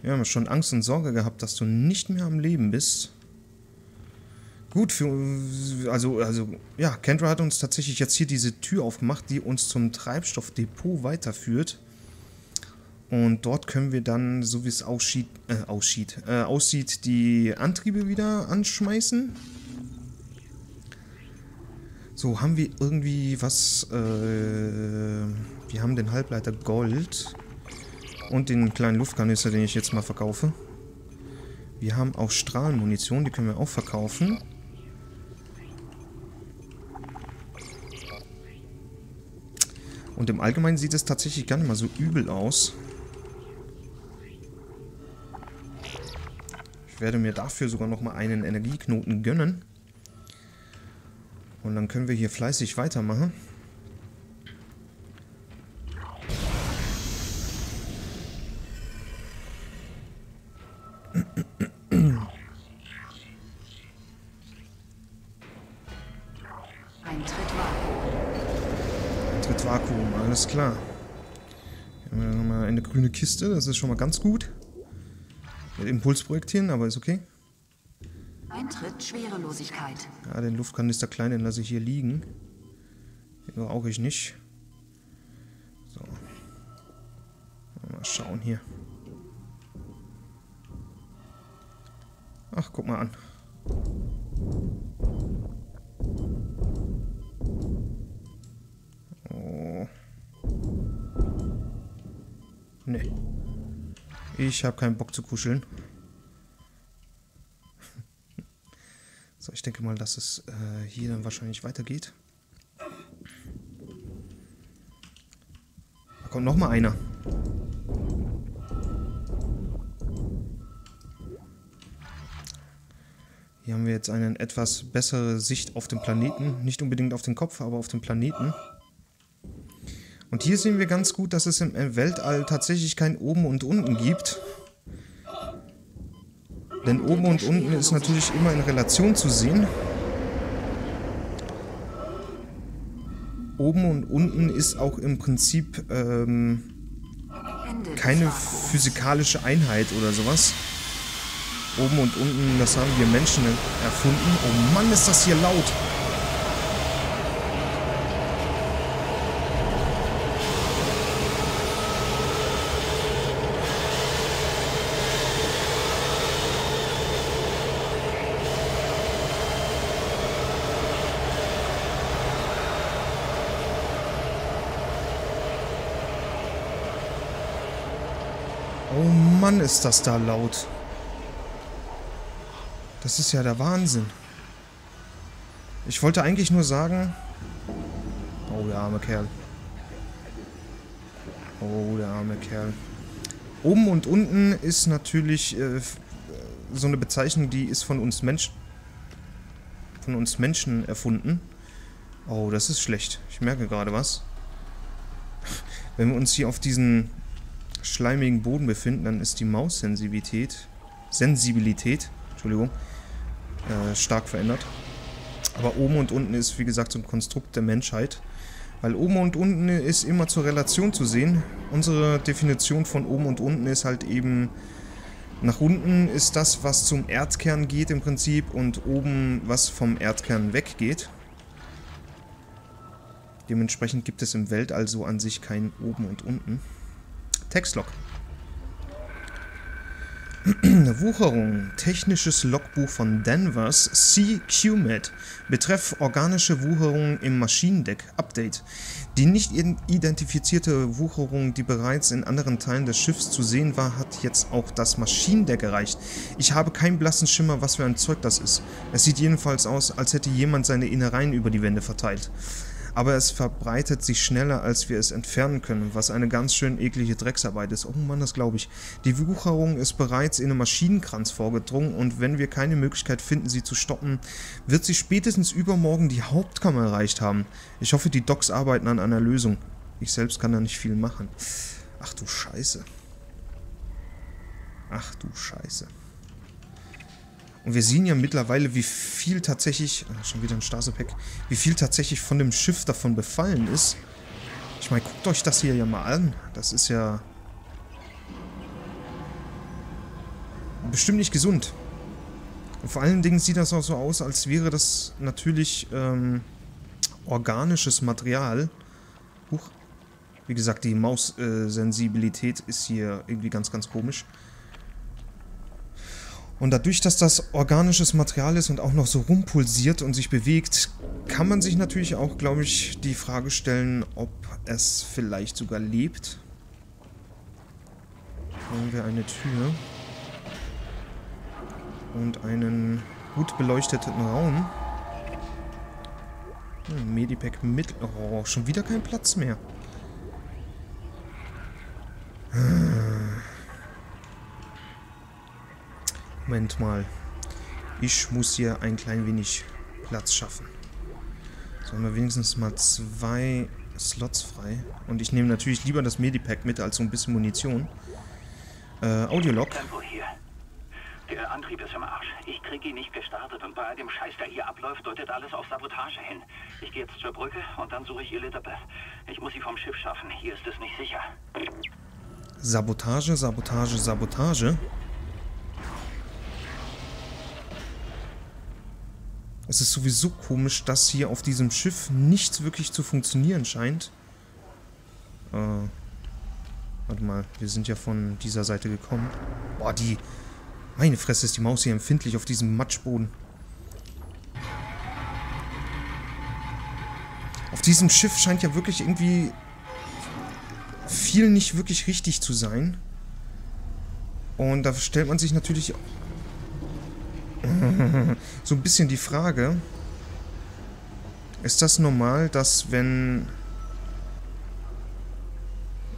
Wir haben schon Angst und Sorge gehabt, dass du nicht mehr am Leben bist. Gut, für, also, also, ja, Kendra hat uns tatsächlich jetzt hier diese Tür aufgemacht, die uns zum Treibstoffdepot weiterführt. Und dort können wir dann, so wie es aussieht, äh, aussieht, äh, aussieht, die Antriebe wieder anschmeißen. So, haben wir irgendwie was, äh, wir haben den Halbleiter Gold und den kleinen Luftkanister, den ich jetzt mal verkaufe. Wir haben auch Strahlenmunition, die können wir auch verkaufen. Und im Allgemeinen sieht es tatsächlich gar nicht mal so übel aus. Ich werde mir dafür sogar nochmal einen Energieknoten gönnen. Und dann können wir hier fleißig weitermachen. Vakuum, alles klar. Hier haben wir nochmal eine grüne Kiste, das ist schon mal ganz gut. Mit Impulsprojektilen, aber ist okay. Eintritt Schwerelosigkeit. Ja, den Luftkanister klein, den lasse ich hier liegen. Den brauche ich nicht. So. Mal schauen hier. Ach, guck mal an. Ich habe keinen Bock zu kuscheln. so, ich denke mal, dass es äh, hier dann wahrscheinlich weitergeht. Da kommt noch mal einer. Hier haben wir jetzt eine etwas bessere Sicht auf den Planeten. Nicht unbedingt auf den Kopf, aber auf den Planeten. Und hier sehen wir ganz gut, dass es im Weltall tatsächlich kein Oben und Unten gibt. Denn oben und unten ist natürlich immer in Relation zu sehen. Oben und unten ist auch im Prinzip ähm, keine physikalische Einheit oder sowas. Oben und unten, das haben wir Menschen erfunden. Oh Mann, ist das hier laut. Mann, ist das da laut. Das ist ja der Wahnsinn. Ich wollte eigentlich nur sagen... Oh, der arme Kerl. Oh, der arme Kerl. Oben und unten ist natürlich äh, so eine Bezeichnung, die ist von uns Menschen von uns Menschen erfunden. Oh, das ist schlecht. Ich merke gerade was. Wenn wir uns hier auf diesen schleimigen Boden befinden, dann ist die Maussensibilität, Sensibilität, Entschuldigung, äh, stark verändert. Aber oben und unten ist, wie gesagt, so ein Konstrukt der Menschheit. Weil oben und unten ist immer zur Relation zu sehen. Unsere Definition von oben und unten ist halt eben, nach unten ist das, was zum Erdkern geht im Prinzip und oben, was vom Erdkern weggeht. Dementsprechend gibt es im Weltall so an sich kein oben und unten. Textlog. Wucherung. Technisches Logbuch von Danvers CQMed. Betreff organische Wucherung im Maschinendeck. Update. Die nicht identifizierte Wucherung, die bereits in anderen Teilen des Schiffs zu sehen war, hat jetzt auch das Maschinendeck erreicht. Ich habe keinen blassen Schimmer, was für ein Zeug das ist. Es sieht jedenfalls aus, als hätte jemand seine Innereien über die Wände verteilt aber es verbreitet sich schneller, als wir es entfernen können, was eine ganz schön eklige Drecksarbeit ist. Oh Mann, das glaube ich. Die Wucherung ist bereits in den Maschinenkranz vorgedrungen und wenn wir keine Möglichkeit finden, sie zu stoppen, wird sie spätestens übermorgen die Hauptkammer erreicht haben. Ich hoffe, die Docs arbeiten an einer Lösung. Ich selbst kann da nicht viel machen. Ach du Scheiße. Ach du Scheiße. Und wir sehen ja mittlerweile, wie viel tatsächlich, ah, schon wieder ein Stasepack, wie viel tatsächlich von dem Schiff davon befallen ist. Ich meine, guckt euch das hier ja mal an. Das ist ja bestimmt nicht gesund. Und vor allen Dingen sieht das auch so aus, als wäre das natürlich ähm, organisches Material. Huch. Wie gesagt, die Maussensibilität äh, ist hier irgendwie ganz, ganz komisch. Und dadurch, dass das organisches Material ist und auch noch so rumpulsiert und sich bewegt, kann man sich natürlich auch, glaube ich, die Frage stellen, ob es vielleicht sogar lebt. Haben wir eine Tür. Und einen gut beleuchteten Raum. Hm, Medipack mit... Oh, schon wieder kein Platz mehr. Hm. Moment mal. Ich muss hier ein klein wenig Platz schaffen. So haben wir wenigstens mal zwei Slots frei. Und ich nehme natürlich lieber das Medipack mit als so ein bisschen Munition. Äh, Audiolog. Der Antrieb ist im Arsch. Ich kriege ihn nicht gestartet und bei all dem Scheiß, der hier abläuft, deutet alles auf Sabotage hin. Ich gehe jetzt zur Brücke und dann suche ich Elizabeth. Ich muss sie vom Schiff schaffen. Hier ist es nicht sicher. Sabotage, Sabotage, Sabotage. Es ist sowieso komisch, dass hier auf diesem Schiff nichts wirklich zu funktionieren scheint. Äh, warte mal, wir sind ja von dieser Seite gekommen. Boah, die... Meine Fresse ist die Maus hier empfindlich auf diesem Matschboden. Auf diesem Schiff scheint ja wirklich irgendwie viel nicht wirklich richtig zu sein. Und da stellt man sich natürlich so ein bisschen die Frage, ist das normal, dass wenn...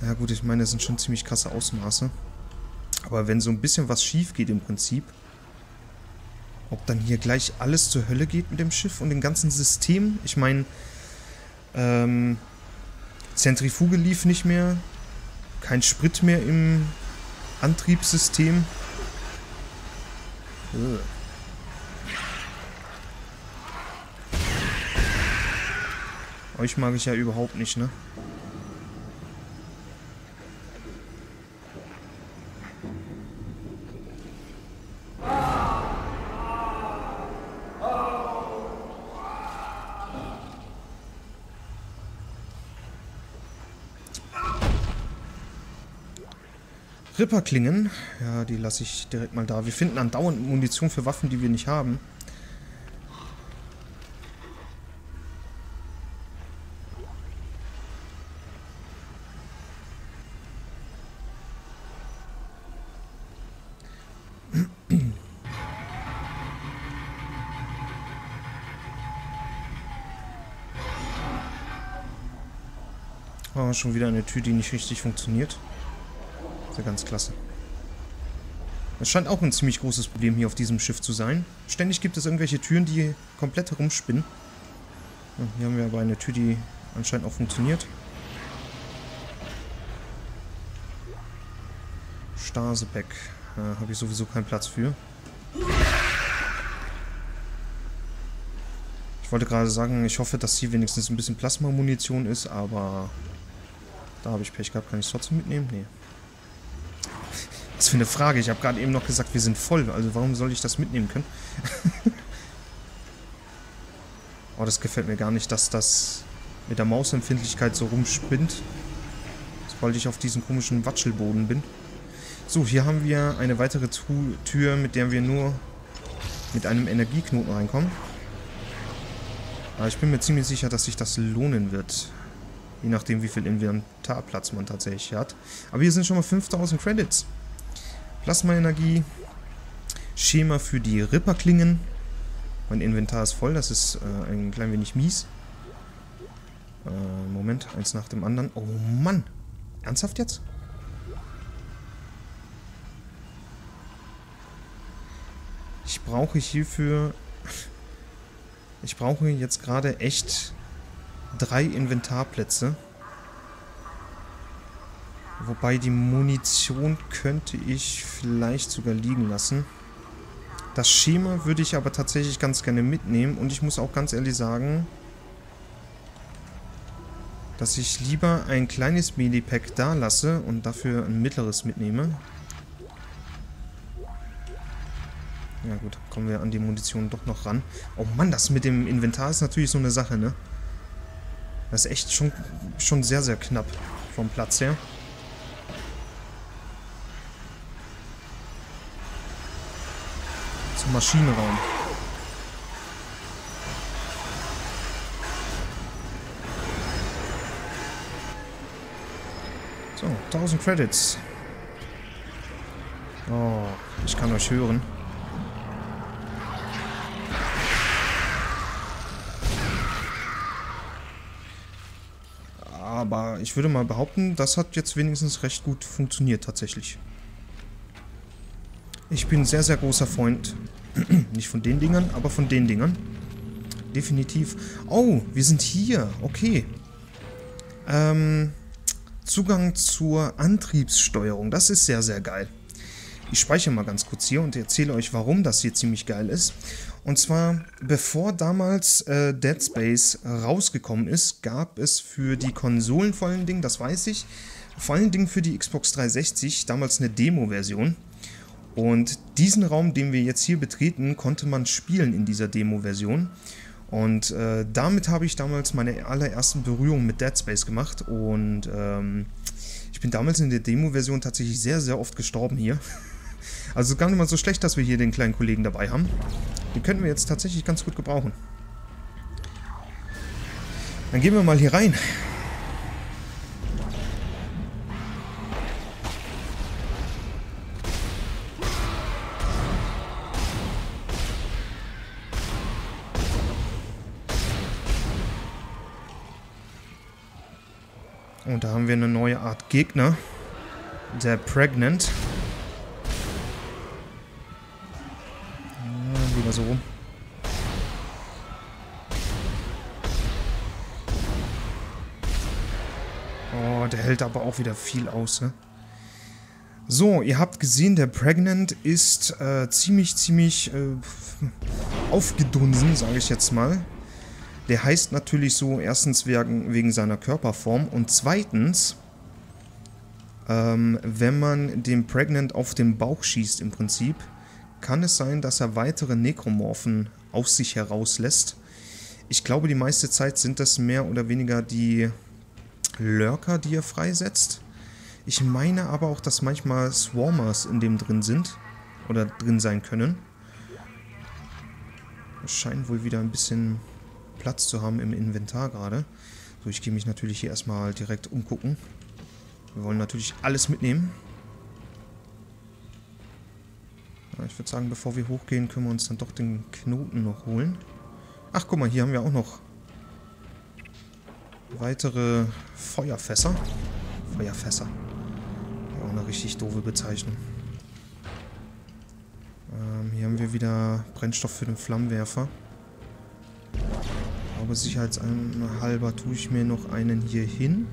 Ja gut, ich meine, das sind schon ziemlich krasse Ausmaße. Aber wenn so ein bisschen was schief geht im Prinzip, ob dann hier gleich alles zur Hölle geht mit dem Schiff und dem ganzen System. Ich meine, ähm, Zentrifuge lief nicht mehr, kein Sprit mehr im Antriebssystem. Ugh. Euch mag ich ja überhaupt nicht, ne? Ripperklingen, ja, die lasse ich direkt mal da. Wir finden andauernd Munition für Waffen, die wir nicht haben. Schon wieder eine Tür, die nicht richtig funktioniert. Ist ja ganz klasse. Das scheint auch ein ziemlich großes Problem hier auf diesem Schiff zu sein. Ständig gibt es irgendwelche Türen, die komplett herumspinnen. Ja, hier haben wir aber eine Tür, die anscheinend auch funktioniert. Stasebeck. Äh, Habe ich sowieso keinen Platz für. Ich wollte gerade sagen, ich hoffe, dass hier wenigstens ein bisschen Plasma-Munition ist, aber da habe ich Pech gehabt. Kann ich es trotzdem mitnehmen? Nee. Was für eine Frage. Ich habe gerade eben noch gesagt, wir sind voll. Also warum soll ich das mitnehmen können? oh, das gefällt mir gar nicht, dass das mit der Mausempfindlichkeit so rumspinnt. Sobald ich auf diesem komischen Watschelboden bin. So, hier haben wir eine weitere Tür, mit der wir nur mit einem Energieknoten reinkommen. Aber ich bin mir ziemlich sicher, dass sich das lohnen wird. Je nachdem, wie viel Inventarplatz man tatsächlich hat. Aber hier sind schon mal 5000 Credits. Plasmaenergie. Schema für die Ripperklingen. Mein Inventar ist voll, das ist äh, ein klein wenig mies. Äh, Moment, eins nach dem anderen. Oh Mann! Ernsthaft jetzt? Ich brauche hierfür... Ich brauche jetzt gerade echt drei Inventarplätze. Wobei die Munition könnte ich vielleicht sogar liegen lassen. Das Schema würde ich aber tatsächlich ganz gerne mitnehmen. Und ich muss auch ganz ehrlich sagen, dass ich lieber ein kleines Medipack da lasse und dafür ein mittleres mitnehme. Ja gut, kommen wir an die Munition doch noch ran. Oh Mann, das mit dem Inventar ist natürlich so eine Sache, ne? Das ist echt schon, schon sehr, sehr knapp vom Platz her. Zum Maschinenraum. So, 1000 Credits. Oh, ich kann euch hören. Aber ich würde mal behaupten, das hat jetzt wenigstens recht gut funktioniert tatsächlich. Ich bin sehr, sehr großer Freund. Nicht von den Dingern, aber von den Dingern. Definitiv. Oh, wir sind hier. Okay. Ähm, Zugang zur Antriebssteuerung. Das ist sehr, sehr geil. Ich speichere mal ganz kurz hier und erzähle euch, warum das hier ziemlich geil ist. Und zwar, bevor damals äh, Dead Space rausgekommen ist, gab es für die Konsolen vor allen Dingen, das weiß ich, vor allen Dingen für die Xbox 360 damals eine Demo-Version. Und diesen Raum, den wir jetzt hier betreten, konnte man spielen in dieser Demo-Version. Und äh, damit habe ich damals meine allerersten Berührungen mit Dead Space gemacht. Und ähm, ich bin damals in der Demo-Version tatsächlich sehr, sehr oft gestorben hier. Also gar nicht mal so schlecht, dass wir hier den kleinen Kollegen dabei haben. Den könnten wir jetzt tatsächlich ganz gut gebrauchen. Dann gehen wir mal hier rein. Und da haben wir eine neue Art Gegner. Der Pregnant. Ja, lieber so rum. Oh, der hält aber auch wieder viel aus, ne? So, ihr habt gesehen, der Pregnant ist äh, ziemlich, ziemlich äh, aufgedunsen, sage ich jetzt mal. Der heißt natürlich so erstens wegen, wegen seiner Körperform und zweitens, ähm, wenn man den Pregnant auf den Bauch schießt im Prinzip, kann es sein, dass er weitere Nekromorphen aus sich herauslässt. Ich glaube, die meiste Zeit sind das mehr oder weniger die Lurker, die er freisetzt. Ich meine aber auch, dass manchmal Swarmers in dem drin sind oder drin sein können. Es scheint wohl wieder ein bisschen Platz zu haben im Inventar gerade. So, ich gehe mich natürlich hier erstmal direkt umgucken. Wir wollen natürlich alles mitnehmen. Ich würde sagen, bevor wir hochgehen, können wir uns dann doch den Knoten noch holen. Ach, guck mal, hier haben wir auch noch weitere Feuerfässer. Feuerfässer. Auch eine richtig doofe Bezeichnung. Ähm, hier haben wir wieder Brennstoff für den Flammenwerfer aber sicherheitshalber tue ich mir noch einen hier hin.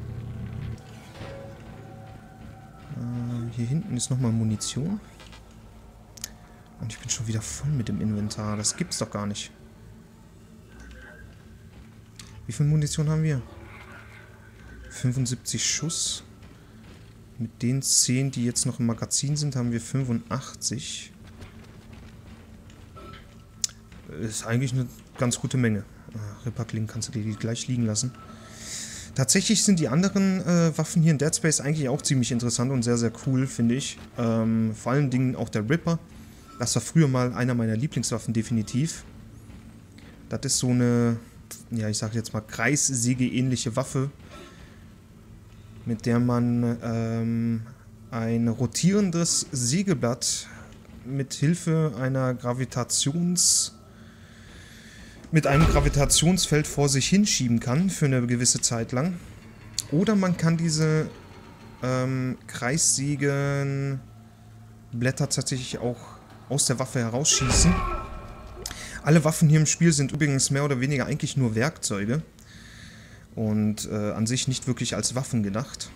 Äh, hier hinten ist nochmal Munition. Und ich bin schon wieder voll mit dem Inventar. Das gibt's doch gar nicht. Wie viel Munition haben wir? 75 Schuss. Mit den 10, die jetzt noch im Magazin sind, haben wir 85. Ist eigentlich eine ganz gute Menge. Ripperklingen kannst du dir gleich liegen lassen. Tatsächlich sind die anderen äh, Waffen hier in Dead Space eigentlich auch ziemlich interessant und sehr, sehr cool, finde ich. Ähm, vor allen Dingen auch der Ripper. Das war früher mal einer meiner Lieblingswaffen, definitiv. Das ist so eine, ja, ich sage jetzt mal, Kreissäge-ähnliche Waffe, mit der man ähm, ein rotierendes Sägeblatt mit Hilfe einer Gravitations mit einem Gravitationsfeld vor sich hinschieben kann für eine gewisse Zeit lang. Oder man kann diese ähm, Kreissägenblätter tatsächlich auch aus der Waffe herausschießen. Alle Waffen hier im Spiel sind übrigens mehr oder weniger eigentlich nur Werkzeuge und äh, an sich nicht wirklich als Waffen gedacht.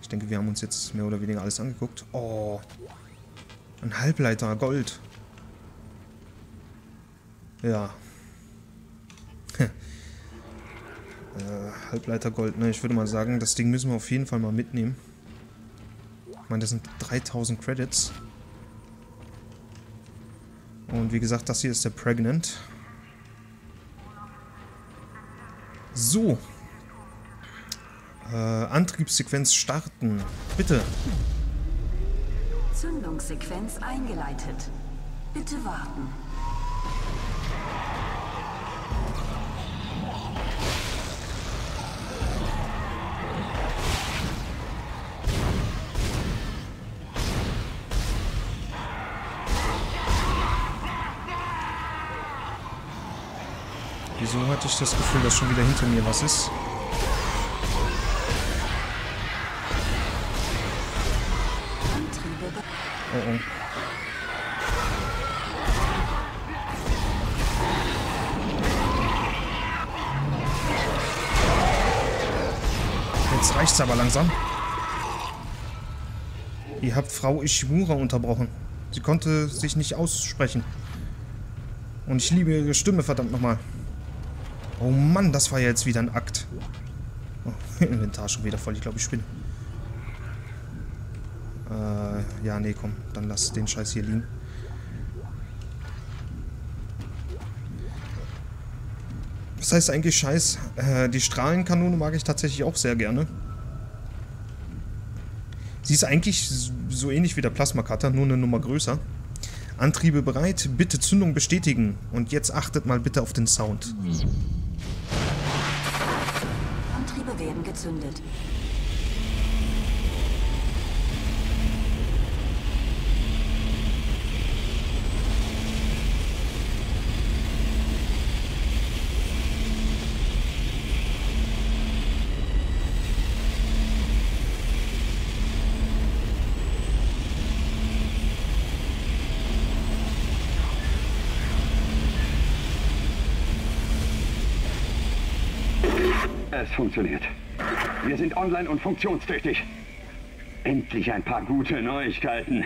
Ich denke, wir haben uns jetzt mehr oder weniger alles angeguckt. Oh, ein Halbleiter, Gold. Ja, Äh, Halbleiter Gold, ne? Ich würde mal sagen, das Ding müssen wir auf jeden Fall mal mitnehmen. Ich meine, das sind 3000 Credits. Und wie gesagt, das hier ist der Pregnant. So. Äh, Antriebssequenz starten. Bitte. Zündungssequenz eingeleitet. Bitte warten. Hatte ich das Gefühl, dass schon wieder hinter mir was ist? Oh oh. Jetzt reicht's aber langsam. Ihr habt Frau Ishimura unterbrochen. Sie konnte sich nicht aussprechen. Und ich liebe ihre Stimme, verdammt nochmal. Oh Mann, das war ja jetzt wieder ein Akt. Oh, Inventar schon wieder voll. Ich glaube, ich spinne. Äh, ja, nee, komm. Dann lass den Scheiß hier liegen. Was heißt eigentlich Scheiß? Äh, die Strahlenkanone mag ich tatsächlich auch sehr gerne. Sie ist eigentlich so ähnlich wie der Plasma-Cutter, nur eine Nummer größer. Antriebe bereit, bitte Zündung bestätigen. Und jetzt achtet mal bitte auf den Sound. Werden gezündet. Es funktioniert. Wir sind online und funktionstüchtig. Endlich ein paar gute Neuigkeiten.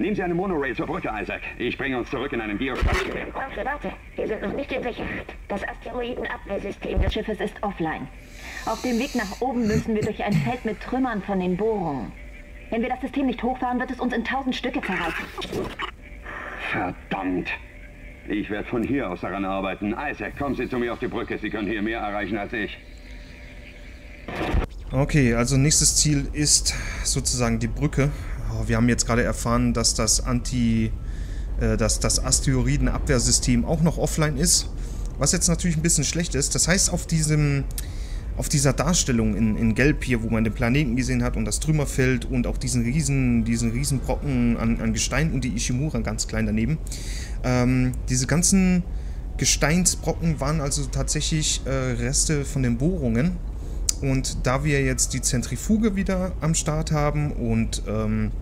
Nehmen Sie eine Monorail zur Brücke, Isaac. Ich bringe uns zurück in einem Geospace. Warte, warte. Wir sind noch nicht in Sicherheit. Das Asteroidenabwehrsystem des Schiffes ist offline. Auf dem Weg nach oben müssen wir durch ein Feld mit Trümmern von den Bohrungen. Wenn wir das System nicht hochfahren, wird es uns in tausend Stücke zerreißen. Verdammt. Ich werde von hier aus daran arbeiten. Isaac, kommen Sie zu mir auf die Brücke. Sie können hier mehr erreichen als ich. Okay, also nächstes Ziel ist sozusagen die Brücke. Oh, wir haben jetzt gerade erfahren, dass das Anti... Äh, dass das Asteroidenabwehrsystem auch noch offline ist. Was jetzt natürlich ein bisschen schlecht ist. Das heißt, auf diesem... Auf dieser Darstellung in, in Gelb hier, wo man den Planeten gesehen hat und das Trümmerfeld und auch diesen riesen, diesen riesen Brocken an, an Gestein und die Ishimura ganz klein daneben. Ähm, diese ganzen Gesteinsbrocken waren also tatsächlich äh, Reste von den Bohrungen und da wir jetzt die Zentrifuge wieder am Start haben und ähm,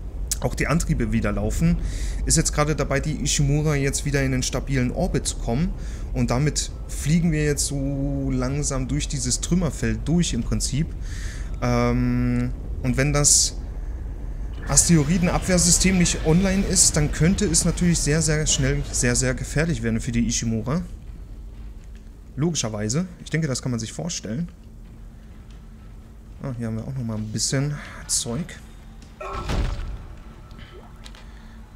auch die Antriebe wieder laufen, ist jetzt gerade dabei, die Ishimura jetzt wieder in den stabilen Orbit zu kommen. Und damit fliegen wir jetzt so langsam durch dieses Trümmerfeld durch im Prinzip. Ähm, und wenn das Asteroidenabwehrsystem nicht online ist, dann könnte es natürlich sehr, sehr schnell sehr, sehr gefährlich werden für die Ishimura. Logischerweise. Ich denke, das kann man sich vorstellen. Ah, hier haben wir auch nochmal ein bisschen Zeug.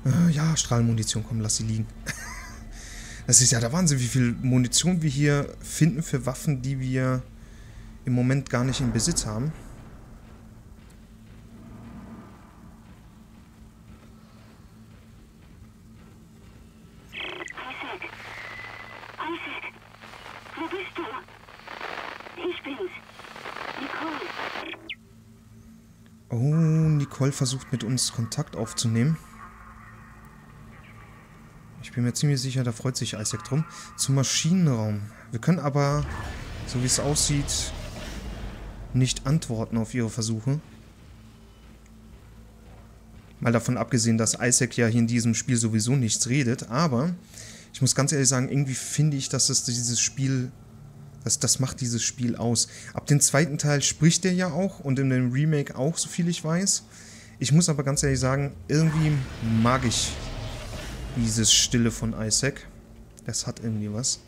Äh, ja, Strahlenmunition, komm, lass sie liegen. Das ist ja der Wahnsinn, wie viel Munition wir hier finden für Waffen, die wir im Moment gar nicht in Besitz haben. Isaac! Isaac! Wo bist du? Ich bin's. Nicole. Oh, Nicole versucht mit uns Kontakt aufzunehmen. Ich bin mir ziemlich sicher, da freut sich Isaac drum. Zum Maschinenraum. Wir können aber, so wie es aussieht, nicht antworten auf ihre Versuche. Mal davon abgesehen, dass Isaac ja hier in diesem Spiel sowieso nichts redet, aber ich muss ganz ehrlich sagen, irgendwie finde ich, dass es dieses Spiel, das, das macht dieses Spiel aus. Ab dem zweiten Teil spricht er ja auch und in dem Remake auch, so viel ich weiß. Ich muss aber ganz ehrlich sagen, irgendwie mag ich dieses Stille von Isaac. Das hat irgendwie was.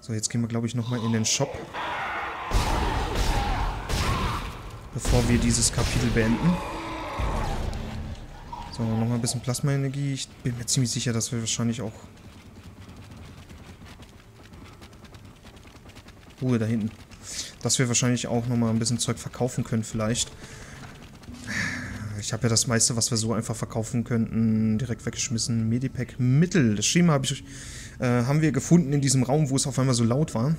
So, jetzt gehen wir, glaube ich, nochmal in den Shop. Bevor wir dieses Kapitel beenden. So, nochmal ein bisschen Plasmaenergie. Ich bin mir ziemlich sicher, dass wir wahrscheinlich auch... Ruhe da hinten. Dass wir wahrscheinlich auch nochmal ein bisschen Zeug verkaufen können vielleicht. Ich habe ja das meiste, was wir so einfach verkaufen könnten, direkt weggeschmissen. Medipack Mittel. Das Schema hab ich, äh, haben wir gefunden in diesem Raum, wo es auf einmal so laut war.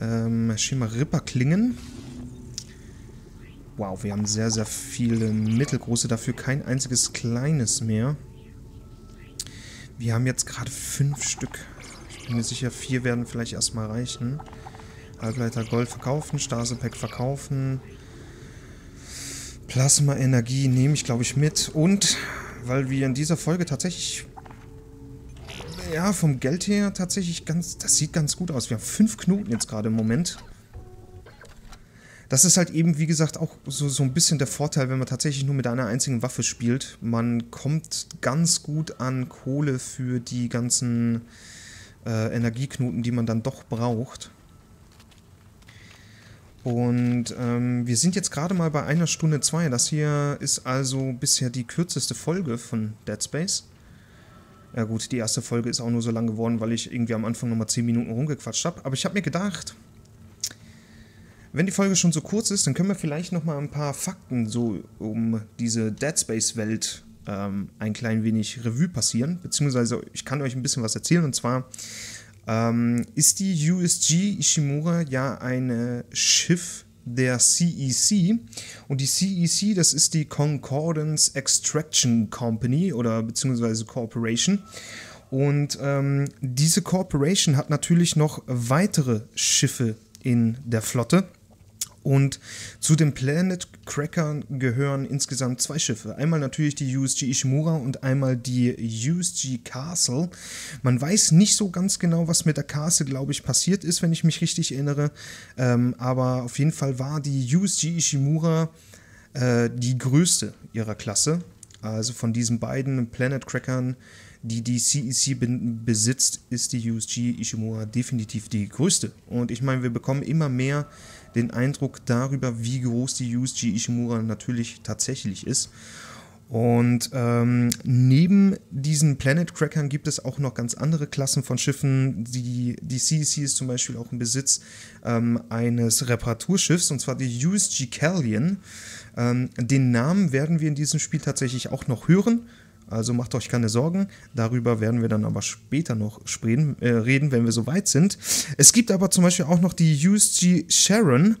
Ähm, Schema Ripperklingen. Wow, wir haben sehr, sehr viele mittelgroße, dafür kein einziges kleines mehr. Wir haben jetzt gerade fünf Stück. Ich bin mir sicher, vier werden vielleicht erstmal reichen. Halbleiter Gold verkaufen, Stasepack verkaufen. Plasma-Energie nehme ich, glaube ich, mit. Und weil wir in dieser Folge tatsächlich, ja, vom Geld her tatsächlich ganz, das sieht ganz gut aus. Wir haben fünf Knoten jetzt gerade im Moment. Das ist halt eben, wie gesagt, auch so, so ein bisschen der Vorteil, wenn man tatsächlich nur mit einer einzigen Waffe spielt. Man kommt ganz gut an Kohle für die ganzen äh, Energieknoten, die man dann doch braucht. Und ähm, wir sind jetzt gerade mal bei einer Stunde zwei. Das hier ist also bisher die kürzeste Folge von Dead Space. Ja gut, die erste Folge ist auch nur so lang geworden, weil ich irgendwie am Anfang nochmal 10 Minuten rumgequatscht habe. Aber ich habe mir gedacht, wenn die Folge schon so kurz ist, dann können wir vielleicht nochmal ein paar Fakten so um diese Dead Space-Welt ähm, ein klein wenig Revue passieren. Beziehungsweise ich kann euch ein bisschen was erzählen. Und zwar ähm, ist die USG Ishimura ja ein Schiff der CEC und die CEC, das ist die Concordance Extraction Company oder beziehungsweise Corporation. Und ähm, diese Corporation hat natürlich noch weitere Schiffe in der Flotte und zu den Planet Crackern gehören insgesamt zwei Schiffe. Einmal natürlich die USG Ishimura und einmal die USG Castle. Man weiß nicht so ganz genau, was mit der Castle, glaube ich, passiert ist, wenn ich mich richtig erinnere. Ähm, aber auf jeden Fall war die USG Ishimura äh, die größte ihrer Klasse. Also von diesen beiden Planet Crackern, die die CEC besitzt, ist die USG Ishimura definitiv die größte. Und ich meine, wir bekommen immer mehr den Eindruck darüber, wie groß die USG Ishimura natürlich tatsächlich ist. Und ähm, neben diesen Planet Crackern gibt es auch noch ganz andere Klassen von Schiffen. Die, die CEC ist zum Beispiel auch im Besitz ähm, eines Reparaturschiffs, und zwar die USG Callion. Ähm, den Namen werden wir in diesem Spiel tatsächlich auch noch hören. Also macht euch keine Sorgen. Darüber werden wir dann aber später noch sprechen, äh, reden, wenn wir soweit sind. Es gibt aber zum Beispiel auch noch die USG Sharon.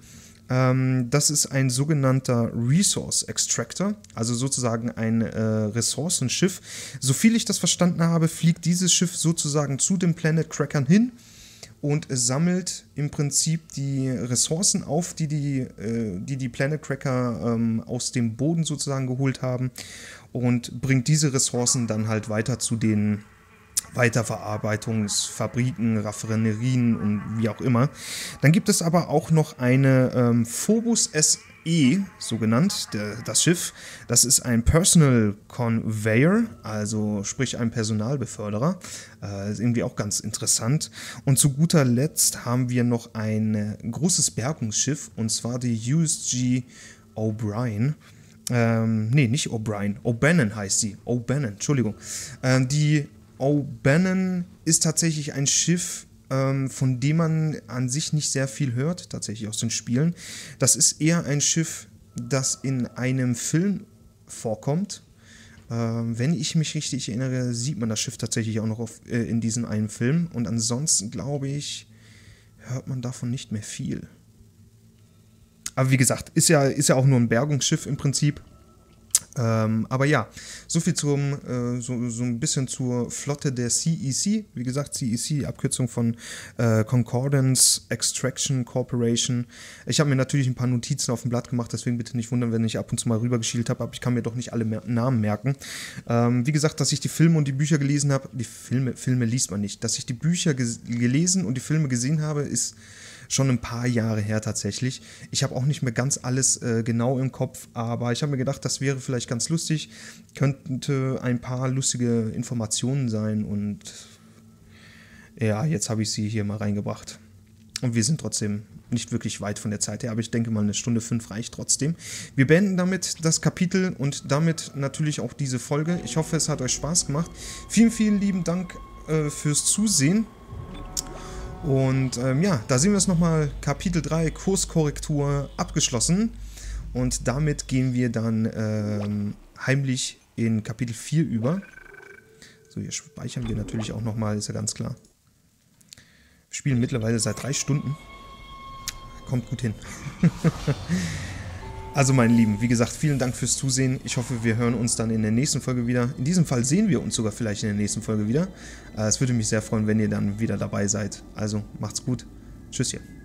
Ähm, das ist ein sogenannter Resource Extractor, also sozusagen ein äh, Ressourcenschiff. Soviel ich das verstanden habe, fliegt dieses Schiff sozusagen zu den Planet Crackern hin und sammelt im Prinzip die Ressourcen auf, die die, äh, die, die Planet Cracker ähm, aus dem Boden sozusagen geholt haben und bringt diese Ressourcen dann halt weiter zu den Weiterverarbeitungsfabriken, Raffinerien und wie auch immer. Dann gibt es aber auch noch eine ähm, Phobos SE, so genannt, der, das Schiff. Das ist ein Personal Conveyor, also sprich ein Personalbeförderer. Äh, ist irgendwie auch ganz interessant. Und zu guter Letzt haben wir noch ein äh, großes Bergungsschiff, und zwar die USG O'Brien. Ähm, nee, nicht O'Brien. O'Bannon heißt sie. O'Bannon, Entschuldigung. Ähm, die O'Bannon ist tatsächlich ein Schiff, ähm, von dem man an sich nicht sehr viel hört, tatsächlich aus den Spielen. Das ist eher ein Schiff, das in einem Film vorkommt. Ähm, wenn ich mich richtig erinnere, sieht man das Schiff tatsächlich auch noch auf, äh, in diesem einen Film. Und ansonsten glaube ich, hört man davon nicht mehr viel. Aber wie gesagt, ist ja, ist ja auch nur ein Bergungsschiff im Prinzip. Ähm, aber ja, so viel zum, äh, so, so ein bisschen zur Flotte der CEC. Wie gesagt, CEC, Abkürzung von äh, Concordance Extraction Corporation. Ich habe mir natürlich ein paar Notizen auf dem Blatt gemacht, deswegen bitte nicht wundern, wenn ich ab und zu mal rübergeschielt habe, aber ich kann mir doch nicht alle Mer Namen merken. Ähm, wie gesagt, dass ich die Filme und die Bücher gelesen habe, die Filme, Filme liest man nicht, dass ich die Bücher gelesen und die Filme gesehen habe, ist schon ein paar Jahre her tatsächlich. Ich habe auch nicht mehr ganz alles äh, genau im Kopf, aber ich habe mir gedacht, das wäre vielleicht ganz lustig, könnte ein paar lustige Informationen sein und ja, jetzt habe ich sie hier mal reingebracht. Und wir sind trotzdem nicht wirklich weit von der Zeit her, aber ich denke mal, eine Stunde fünf reicht trotzdem. Wir beenden damit das Kapitel und damit natürlich auch diese Folge. Ich hoffe, es hat euch Spaß gemacht. Vielen, vielen lieben Dank äh, fürs Zusehen. Und ähm, ja, da sehen wir es nochmal, Kapitel 3, Kurskorrektur abgeschlossen. Und damit gehen wir dann ähm, heimlich in Kapitel 4 über. So, hier speichern wir natürlich auch nochmal, ist ja ganz klar. Wir spielen mittlerweile seit drei Stunden. Kommt gut hin. Also meine Lieben, wie gesagt, vielen Dank fürs Zusehen. Ich hoffe, wir hören uns dann in der nächsten Folge wieder. In diesem Fall sehen wir uns sogar vielleicht in der nächsten Folge wieder. Äh, es würde mich sehr freuen, wenn ihr dann wieder dabei seid. Also macht's gut. Tschüss hier.